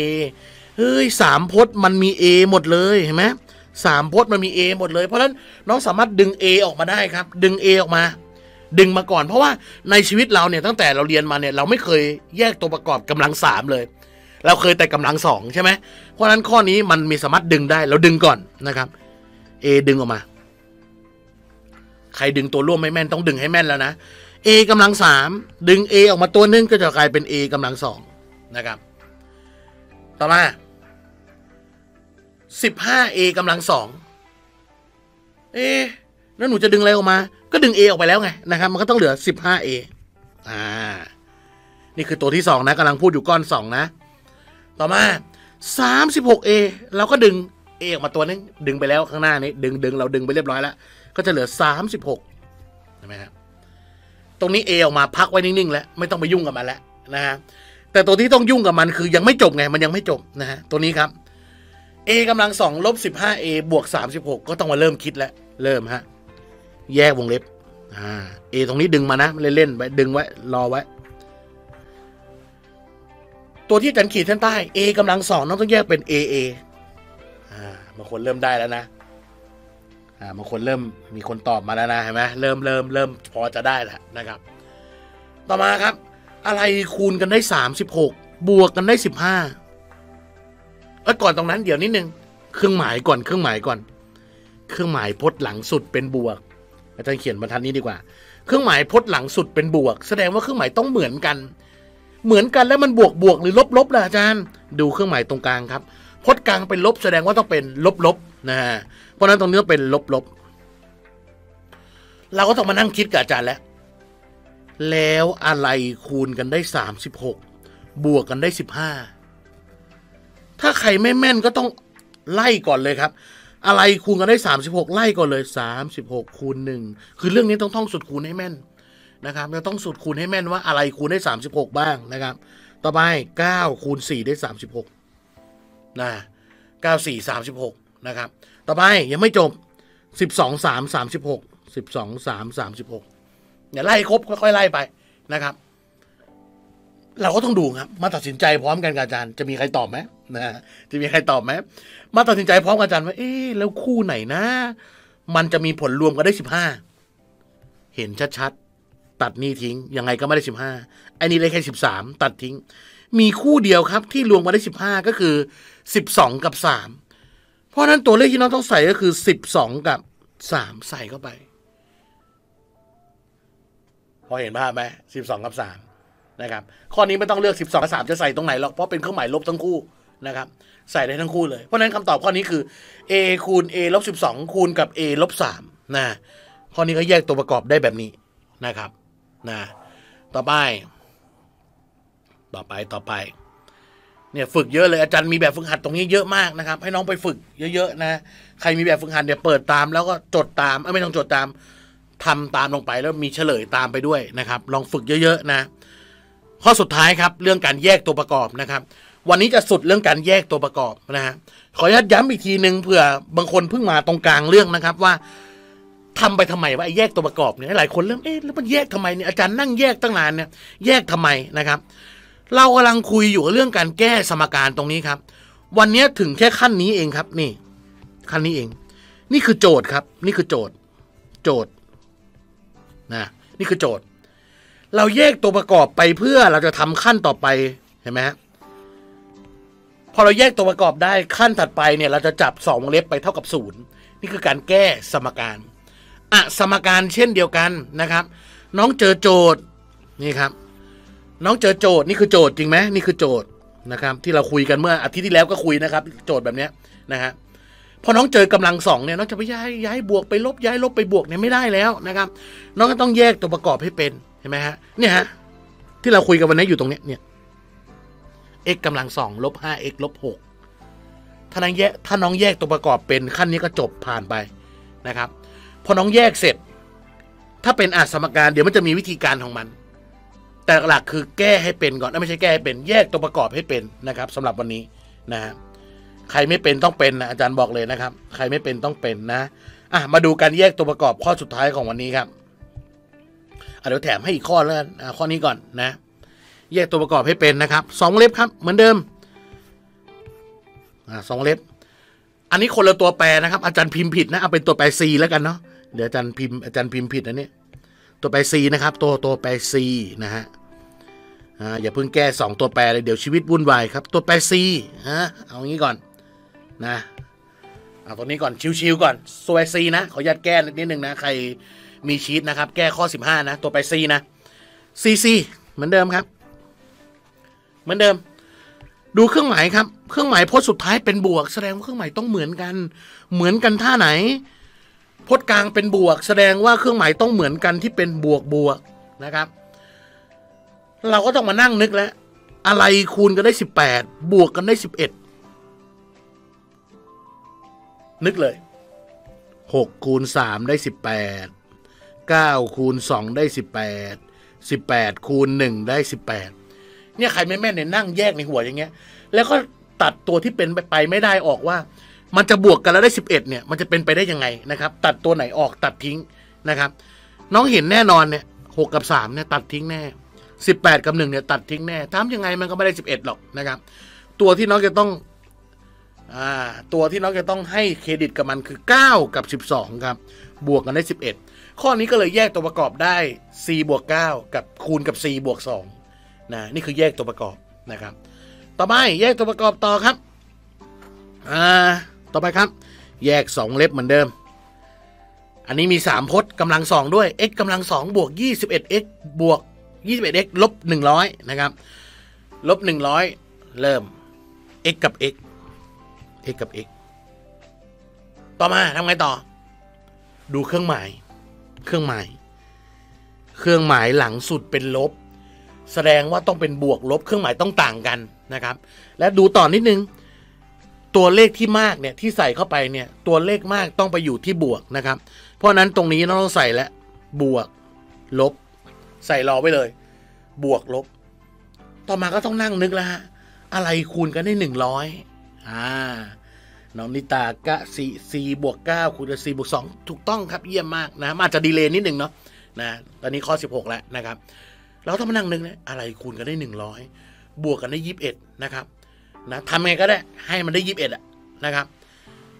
เฮ้ยสามพจน์มันมี A หมดเลยเห็นไหมสามพจน์มันมี A หมดเลย เพราะฉะนั้นน้องสามารถดึง A ออกมาได้ครับ ดึง A ออกมา ดึงมาก่อน เพราะว่าในชีวิตเราเนี่ยตั้งแต่เราเรียนมาเนี่ยเราไม่เคยแยกตัวประกอบกำลังสามเลย เราเคยแต่กำลังสองใช่ไหมเพราะนั้นข้อนี้มันมีสามารถดึงได้ เราดึงก่อนนะครับ A ดึงออกมา ใครดึงตัวร่วมไม่แม่นต้องดึงให้แม่นแล้วนะ a กำลังสามดึง a ออกมาตัวนึงก็จะกลายเป็น a กำลังสองนะครับ ต่อมาสิบห้า a กำลังสองเอ๊ แล้วหนูจะดึงอะไรออกมา ก็ดึง a ออกไปแล้วไงนะครับ มันก็ต้องเหลือสิบห้า a อ่า นี่คือตัวที่สองนะกำลังพูดอยู่ก้อนสองนะ ต่อมาสามสิบหก a เราก็ดึง a ออกมาตัวนึง ดึงไปแล้วข้างหน้านี้ ดึงดึงเราดึงไปเรียบร้อยแล้ว ก็จะเหลือสามสิบหกใช่ไหมครับ ตรงนี้ A ออกมาพักไว้นิ่งๆแล้ว ไม่ต้องไปยุ่งกับมันแล้วนะฮะ แต่ตัวที่ต้องยุ่งกับมันคือยังไม่จบไง มันยังไม่จบนะฮะ ตัวนี้ครับ A กำลังสองลบสิบห้า A บวกสามสิบหกก็ต้องมาเริ่มคิดแล้ว เริ่มฮะ แยกวงเล็บอ่า A ตรงนี้ดึงมานะเล่นๆไว้ดึงไว้ รอไว้ ตัวที่อาจันขีดเส้นใต้ A กำลังสองน้องต้องแยกเป็น A A อ่าบางคนเริ่มได้แล้วนะอ่าบางคนเริ่มมีคนตอบมาแล้วนะเห็นไหมเริ่มเริ่มเริ่มพอจะได้แล้วนะครับ ต่อมาครับ อะไรคูณกันได้สามสิบหกบวกกันได้สิบห้าเออก่อนตรงนั้นเดี๋ยวนิดนึง เครื่องหมายก่อนเครื่องหมายก่อน เครื่องหมายพจน์หลังสุดเป็นบวก อาจารย์เขียนบรรทัดนี้ดีกว่า เครื่องหมายพจน์หลังสุดเป็นบวก แสดงว่าเครื่องหมายต้องเหมือนกัน เหมือนกันแล้วมันบวกบวกหรือลบลบล่ะอาจารย์ ดูเครื่องหมายตรงกลางครับพจน์กลางเป็นลบแสดงว่าต้องเป็นลบลบนะฮะเพราะนั้นตรงนี้เป็นลบลบเราก็ต้องมานั่งคิดกับอาจารย์แล้ว แล้วอะไรคูณกันได้สามสิบหกบวกกันได้สิบห้าถ้าใครไม่แม่นก็ต้องไล่ก่อนเลยครับ อะไรคูณกันได้สามสิบหกไล่ก่อนเลยสามสิบหกคูณหนึ่งคือเรื่องนี้ต้องท่องสุดคูณให้แม่นนะครับเราต้องสุดคูณให้แม่นว่าอะไรคูณได้สามสิบหกบ้างนะครับ ต่อไปเก้าคูณสี่ได้สามสิบหกนะเก้าสี่สามสิบหกนะครับ ต่อไปยังไม่จบสิบสองสามสามสิบหกสิบสองสามสามสิบหกอย่าไล่ครบค่อยๆไล่ไปนะครับ เราก็ต้องดูครับ มาตัดสินใจพร้อมกันกับอาจารย์ จะมีใครตอบไหม นะฮะจะมีใครตอบไหมมาตัดสินใจพร้อมกับอาจารย์ว่าเอ๊ะแล้วคู่ไหนนะ มันจะมีผลรวมกันได้สิบห้าเห็นชัดๆตัดนี่ทิ้ง ยังไงก็ไม่ได้สิบห้าไอ้นี่ได้แค่สิบสามตัดทิ้ง มีคู่เดียวครับ ที่รวมมาได้สิบห้าก็คือสิบสองกับสามเพราะฉะนั้นตัวเลขที่น้องต้องใส่ก็คือสิบสองกับสามใส่เข้าไป พอเห็นภาพไหมสิบสองกับสามนะครับ ข้อนี้ไม่ต้องเลือกสิบสองกับสามจะใส่ตรงไหนหรอก เพราะเป็นเครื่องหมายลบทั้งคู่ นะครับใส่ได้ทั้งคู่เลย เพราะนั้นคำตอบข้อนี้คือ a คูณ a ลบสิบสองคูณกับ a ลบสามนะข้อนี้ก็แยกตัวประกอบได้แบบนี้นะครับนะต่อไป ต่อไปต่อไปเนี่ยฝึกเยอะเลยอาจารย์มีแบบฝึกหัดตรงนี้เยอะมากนะครับ ให้น้องไปฝึกเยอะๆนะใครมีแบบฝึกหัดเนี่ยเปิดตาม แล้วก็จดตามไม่ต้องจดตามทำตามลงไปแล้วมีเฉลยตามไปด้วยนะครับ ลองฝึกเยอะๆนะ ข้อสุดท้ายครับ เรื่องการแยกตัวประกอบนะครับ วันนี้จะสุดเรื่องการแยกตัวประกอบนะฮะขออนุญาตย้ำอีกทีหนึ่งเผื่อบางคนเพิ่งมาตรงกลางเรื่องนะครับว่าทำไปทำไมว่าไอ้แยกตัวประกอบเนี่ยหลายคนเริ่มเอ๊ะแล้วมันแยกทำไมเนี่ยอาจารย์นั่งแยกตั้งนานเนี่ยแยกทำไมนะครับ เรากำลังคุยอยู่เรื่องการแก้สมการตรงนี้ครับ วันนี้ถึงแค่ขั้นนี้เองครับ นี่ ขั้นนี้เอง นี่คือโจทย์ครับ นี่คือโจทย์ โจทย์นะนี่คือโจทย์ เราแยกตัวประกอบไปเพื่อเราจะทำขั้นต่อไปเห็นไหมฮะ พอเราแยกตัวประกอบได้ขั้นถัดไปเนี่ยเราจะจับสองวงเล็บไปเท่ากับศูนย์นี่คือการแก้สมการอะสมการเช่นเดียวกันนะครับ น้องเจอโจทย์นี่ครับ น้องเจอโจทย์นี่คือโจทย์จริงไหมนี่คือโจทย์นะครับ ที่เราคุยกันเมื่ออาทิตย์ที่แล้วก็คุยนะครับ โจทย์แบบเนี้ยนะฮะพอน้องเจอกำลังสองเนี่ยน้องจะไปย้ายย้ายบวกไปลบย้ายลบไปบวกเนี่ยไม่ได้แล้วนะครับ น้องก็ต้องแยกตัวประกอบให้เป็นเห็นไหมฮะเนี่ยฮะที่เราคุยกันวันนี้อยู่ตรงเนี้ยเนี่ย x กำลังสองลบห้า x ลบหกถ้าน้องแยกถ้าน้องแยกตัวประกอบเป็นขั้นนี้ก็จบผ่านไปนะครับ พอน้องแยกเสร็จ ถ้าเป็นอาสมการเดี๋ยวมันจะมีวิธีการของมัน แต่หลักคือแก้ให้เป็นก่อนไม่ใช่แก้ให้เป็นแยกตัวประกอบให้เป็นนะครับสำหรับวันนี้นะฮะใครไม่เป็นต้องเป็นนะอาจารย์บอกเลยนะครับ ใครไม่เป็นต้องเป็นนะอะมาดูการแยกตัวประกอบข้อสุดท้ายของวันนี้ครับเดี๋ยวแถมให้อีกข้อแล้วนะข้อนี้ก่อนนะ แยกตัวประกอบให้เป็นนะครับสองเล็บครับ เหมือนเดิมอ่าสองเล็บ อันนี้คนละตัวแปรนะครับ อาจารย์พิมพ์ผิดนะเอาเป็นตัวแปร C แล้วกันเนาะเดี๋ยวอาจารย์พิมพ์อาจารย์พิมพ์ผิดนะเนี่ยตัวแปร C นะครับ ตัวตัวแปร C นะฮะอ่าอย่าเพิ่งแก้สองตัวแปรเลยเดี๋ยวชีวิตวุ่นวายครับ ตัวแปร C ฮะเอางี้ก่อนนะเอาตัวนี้ก่อนชิวๆก่อนตัวแปร C นะขออนุญาตแก้นิดนึงนะใครมีชีตนะครับ แก้ข้อ 15 นะ ตัวแปร C นะ C C เหมือนเดิมครับ เหมือนเดิม ดูเครื่องหมายครับ เครื่องหมายพจน์สุดท้ายเป็นบวก แสดงว่าเครื่องหมายต้องเหมือนกัน เหมือนกันท่าไหนพจน์กลางเป็นบวก แสดงว่าเครื่องหมายต้องเหมือนกันที่เป็นบวกบวกนะครับ เราก็ต้องมานั่งนึกแล้ว อะไรคูณกันได้สิบแปดบวกกันได้สิบเอ็ดนึกเลยหกคูณสามได้สิบแปดเก้าคูณสองได้สิบแปดสิบแปดคูณหนึ่งได้สิบแปด เนี่ยใครไม่แม่นเนี่ยนั่งแยกในหัวอย่างเงี้ย แล้วก็ตัดตัวที่เป็นไปไม่ได้ออกว่า มันจะบวกกันแล้วได้สิบเอ็ดเนี่ย มันจะเป็นไปได้ยังไงนะครับ ตัดตัวไหนออกตัดทิ้งนะครับ น้องเห็นแน่นอนเนี่ยหกกับสามเนี่ยตัดทิ้งแน่สิบแปดกับหนึ่งเนี่ยตัดทิ้งแน่ทำยังไงมันก็ไม่ได้สิบเอ็ดหรอกนะครับ ตัวที่น้องจะต้องอ่าตัวที่น้องจะต้องให้เครดิตกับมันคือเก้ากับสิบสองครับ บวกกันได้สิบเอ็ดข้อนี้ก็เลยแยกตัวประกอบได้ c บวก9กับคูณกับ c บวก2 นะนี่คือแยกตัวประกอบนะครับ ต่อไปแยกตัวประกอบต่อครับอ่าต่อไปครับ แยก 2 เล็บเหมือนเดิม อันนี้มี 3พจน์กำลัง 2 ด้วย x กำลัง2บวก 21x บวก 21x ลบ 100 นะครับ ลบ 100 เริ่ม x กับ x x กับ x ต่อมาทำไงต่อ ดูเครื่องหมาย เครื่องหมาย เครื่องหมายหลังสุดเป็นลบ แสดงว่าต้องเป็นบวกลบเครื่องหมายต้องต่างกันนะครับ และดูต่อนนิดนึง ตัวเลขที่มากเนี่ยที่ใส่เข้าไปเนี่ยตัวเลขมากต้องไปอยู่ที่บวกนะครับ เพราะนั้นตรงนี้เราต้องใส่แล้วบวกลบ ใส่รอไว้เลย บวกลบ ต่อมาก็ต้องนั่งนึกแล้วฮะอะไรคูณกันได้หนึ่งร้อยอ่าน้องนิตากะสี่สี่บวกเก้าคูณกับสี่บวกสองถูกต้องครับเยี่ยมมากนะมันอาจจะดีเลย์นิดหนึ่งเนาะนะตอนนี้ข้อสิบหกแล้วนะครับ เราต้องมานั่งนึกนะอะไรคูณกันได้หนึ่งร้อยบวกกันได้ยี่สิบเอ็ดนะครับนะทำไงก็ได้ให้มันได้ยี่สิบเอ็ดอะนะครับ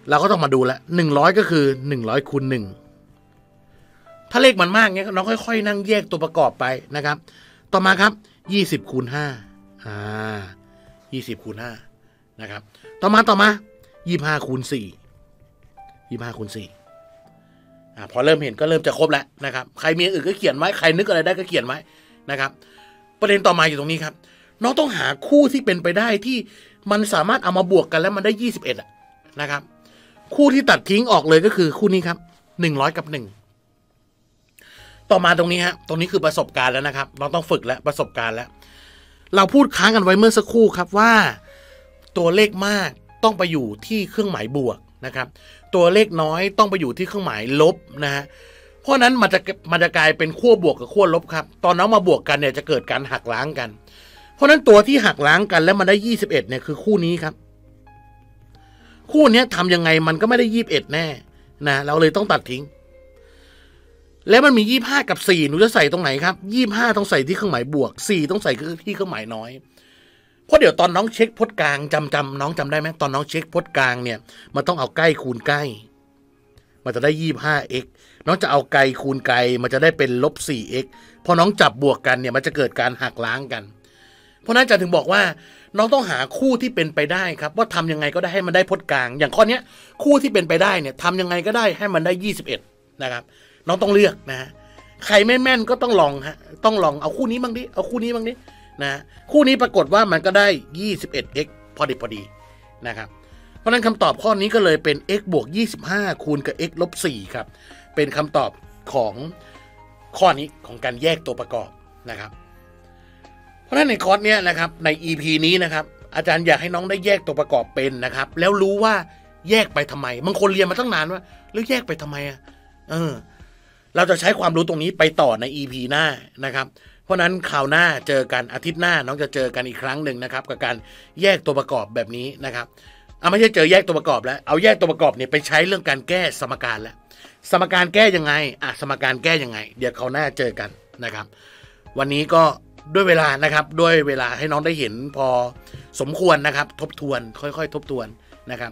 เราก็ต้องมาดูล้วหนึ่งร้อยก็คือหนึ่งร้อยคูณหนึ่งถ้าเลขมันมากเงี้ยน้องค่อยๆ นั่งแยกตัวประกอบไปนะครับ ต่อมาครับยี่สิบคูณห้าอ่ายี่สิบคูณห้านะครับ ต่อมาต่อมายี่ห้าคูณสี่ยี่ห้าคูณสี่อ่าพอเริ่มเห็นก็เริ่มจะครบแล้วนะครับ ใครมีอื่นก็เขียนไว้ ใครนึกอะไรได้ก็เขียนไว้ นะครับ ประเด็นต่อมาอยู่ตรงนี้ครับ น้องต้องหาคู่ที่เป็นไปได้ที่มันสามารถเอามาบวกกันแล้วมันได้ยี่สิบเอ็ดนะครับ คู่ที่ตัดทิ้งออกเลยก็คือคู่นี้ครับหนึ่งร้อยกับหนึ่งต่อมาตรงนี้ฮะตรงนี้คือประสบการณ์แล้วนะครับ เราต้องฝึกแล้วประสบการณ์แล้ว เราพูดค้างกันไว้เมื่อสักครู่ครับว่า ตัวเลขมากต้องไปอยู่ที่เครื่องหมายบวกนะครับ ตัวเลขน้อยต้องไปอยู่ที่เครื่องหมายลบนะฮะ ราะนั้นมันจะมันจะกลายเป็นขั้วบวกกับขั้วลบครับ ตอนน้องมาบวกกันเนี่ยจะเกิดการหักล้างกัน เพราะนั้นตัวที่หักล้างกันแล้วมันได้ยี่สิบเอ็ดเนี่ยคือคู่นี้ครับ คู่นี้ทำยังไงมันก็ไม่ได้ยี่สิบเอ็ดแน่นะเราเลยต้องตัดทิ้ง แล้วมันมียี่ห้ากับสี่หนูจะใส่ตรงไหนครับยี่ห้าต้องใส่ที่เครื่องหมายบวกสี่ต้องใส่ที่เครื่องหมายน้อยเพราะเดี๋ยวตอนน้องเช็คพจน์กลางจำจำน้องจำได้ไหมตอนน้องเช็คพจน์กลางเนี่ยมันต้องเอาใกล้คูณใกล้ มันจะได้ยี่ห้า x น้องจะเอาไกลคูณไกลมันจะได้เป็นลบสี่ x พอน้องจับบวกกันเนี่ยมันจะเกิดการหักล้างกัน เพราะนั้นจะถึงบอกว่า น้องต้องหาคู่ที่เป็นไปได้ครับ ว่าทำยังไงก็ได้ให้มันได้พจน์กลาง อย่างข้อเนี้ยคู่ที่เป็นไปได้เนี่ยทำยังไงก็ได้ให้มันได้ยี่สิบเอ็ดนะครับ น้องต้องเลือกนะฮะใครไม่แม่นก็ต้องลองฮะต้องลองเอาคู่นี้บ้างดิเอาคู่นี้บ้างดินะคู่นี้ปรากฏว่ามันก็ได้ 21x พอดีพอดีนะครับ ราะนั้นคำตอบข้อนี้ก็เลยเป็น x บวก 25 คูณกับ x ลบ 4 ครับ เป็นคำตอบของข้อนี้ของการแยกตัวประกอบนะครับ เพราะฉะนั้นในคอร์สเนี้ยนะครับใน EP นี้นะครับ อาจารย์อยากให้น้องได้แยกตัวประกอบเป็นนะครับ แล้วรู้ว่าแยกไปทำไมบางคนเรียนมาตั้งนานว่า แล้วแยกไปทำไมอะเออ เราจะใช้ความรู้ตรงนี้ไปต่อใน EP หน้านะครับ เพราะนั้นข่าวหน้าเจอกันอาทิตย์หน้าน้องจะเจอกันอีกครั้งหนึ่งนะครับ กับการแยกตัวประกอบแบบนี้นะครับ เอาไม่ใช่เจอแยกตัวประกอบแล้ว เอาแยกตัวประกอบเนี่ยไปใช้เรื่องการแก้สมการแล้ว สมการแก้ยังไงอะสมการแก้ยังไง เดี๋ยวเขาวหน้าเจอกันนะครับ วันนี้ก็ด้วยเวลานะครับ ด้วยเวลาให้น้องได้เห็นพอสมควรนะครับ ทบทวน ค่อยๆ ทบทวนนะครับ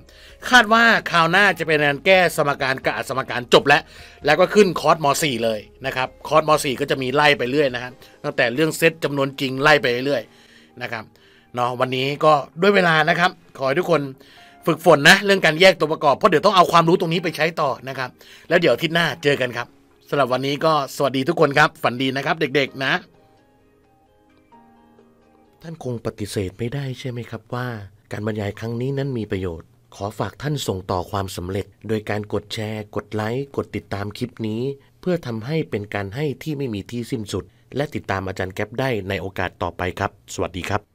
คาดว่าคราวหน้าจะเป็นการแก้สมการกับอสมการจบแล้ว แล้วก็ขึ้นคอร์สม .4 เลยนะครับ คอร์สม .4 ก็จะมีไล่ไปเรื่อยนะครับตั้งแต่เรื่องเซตจำนวนจริงไล่ไปเรื่อยๆนะครับ เนาะวันนี้ก็ด้วยเวลานะครับ ขอให้ทุกคนฝึกฝนนะ เรื่องการแยกตัวประกอบ เพราะเดี๋ยวต้องเอาความรู้ตรงนี้ไปใช้ต่อนะครับ แล้วเดี๋ยวอาทิตย์หน้าเจอกันครับสำหรับวันนี้ก็สวัสดีทุกคนครับ ฝันดีนะครับ เด็กๆนะ ท่านคงปฏิเสธไม่ได้ใช่ไหมครับว่า การบรรยายครั้งนี้นั้นมีประโยชน์ ขอฝากท่านส่งต่อความสำเร็จ โดยการกดแชร์ กดไลค์ กดติดตามคลิปนี้ เพื่อทำให้เป็นการให้ที่ไม่มีที่สิ้นสุด และติดตามอาจารย์แก๊ปได้ในโอกาสต่อไปครับ สวัสดีครับ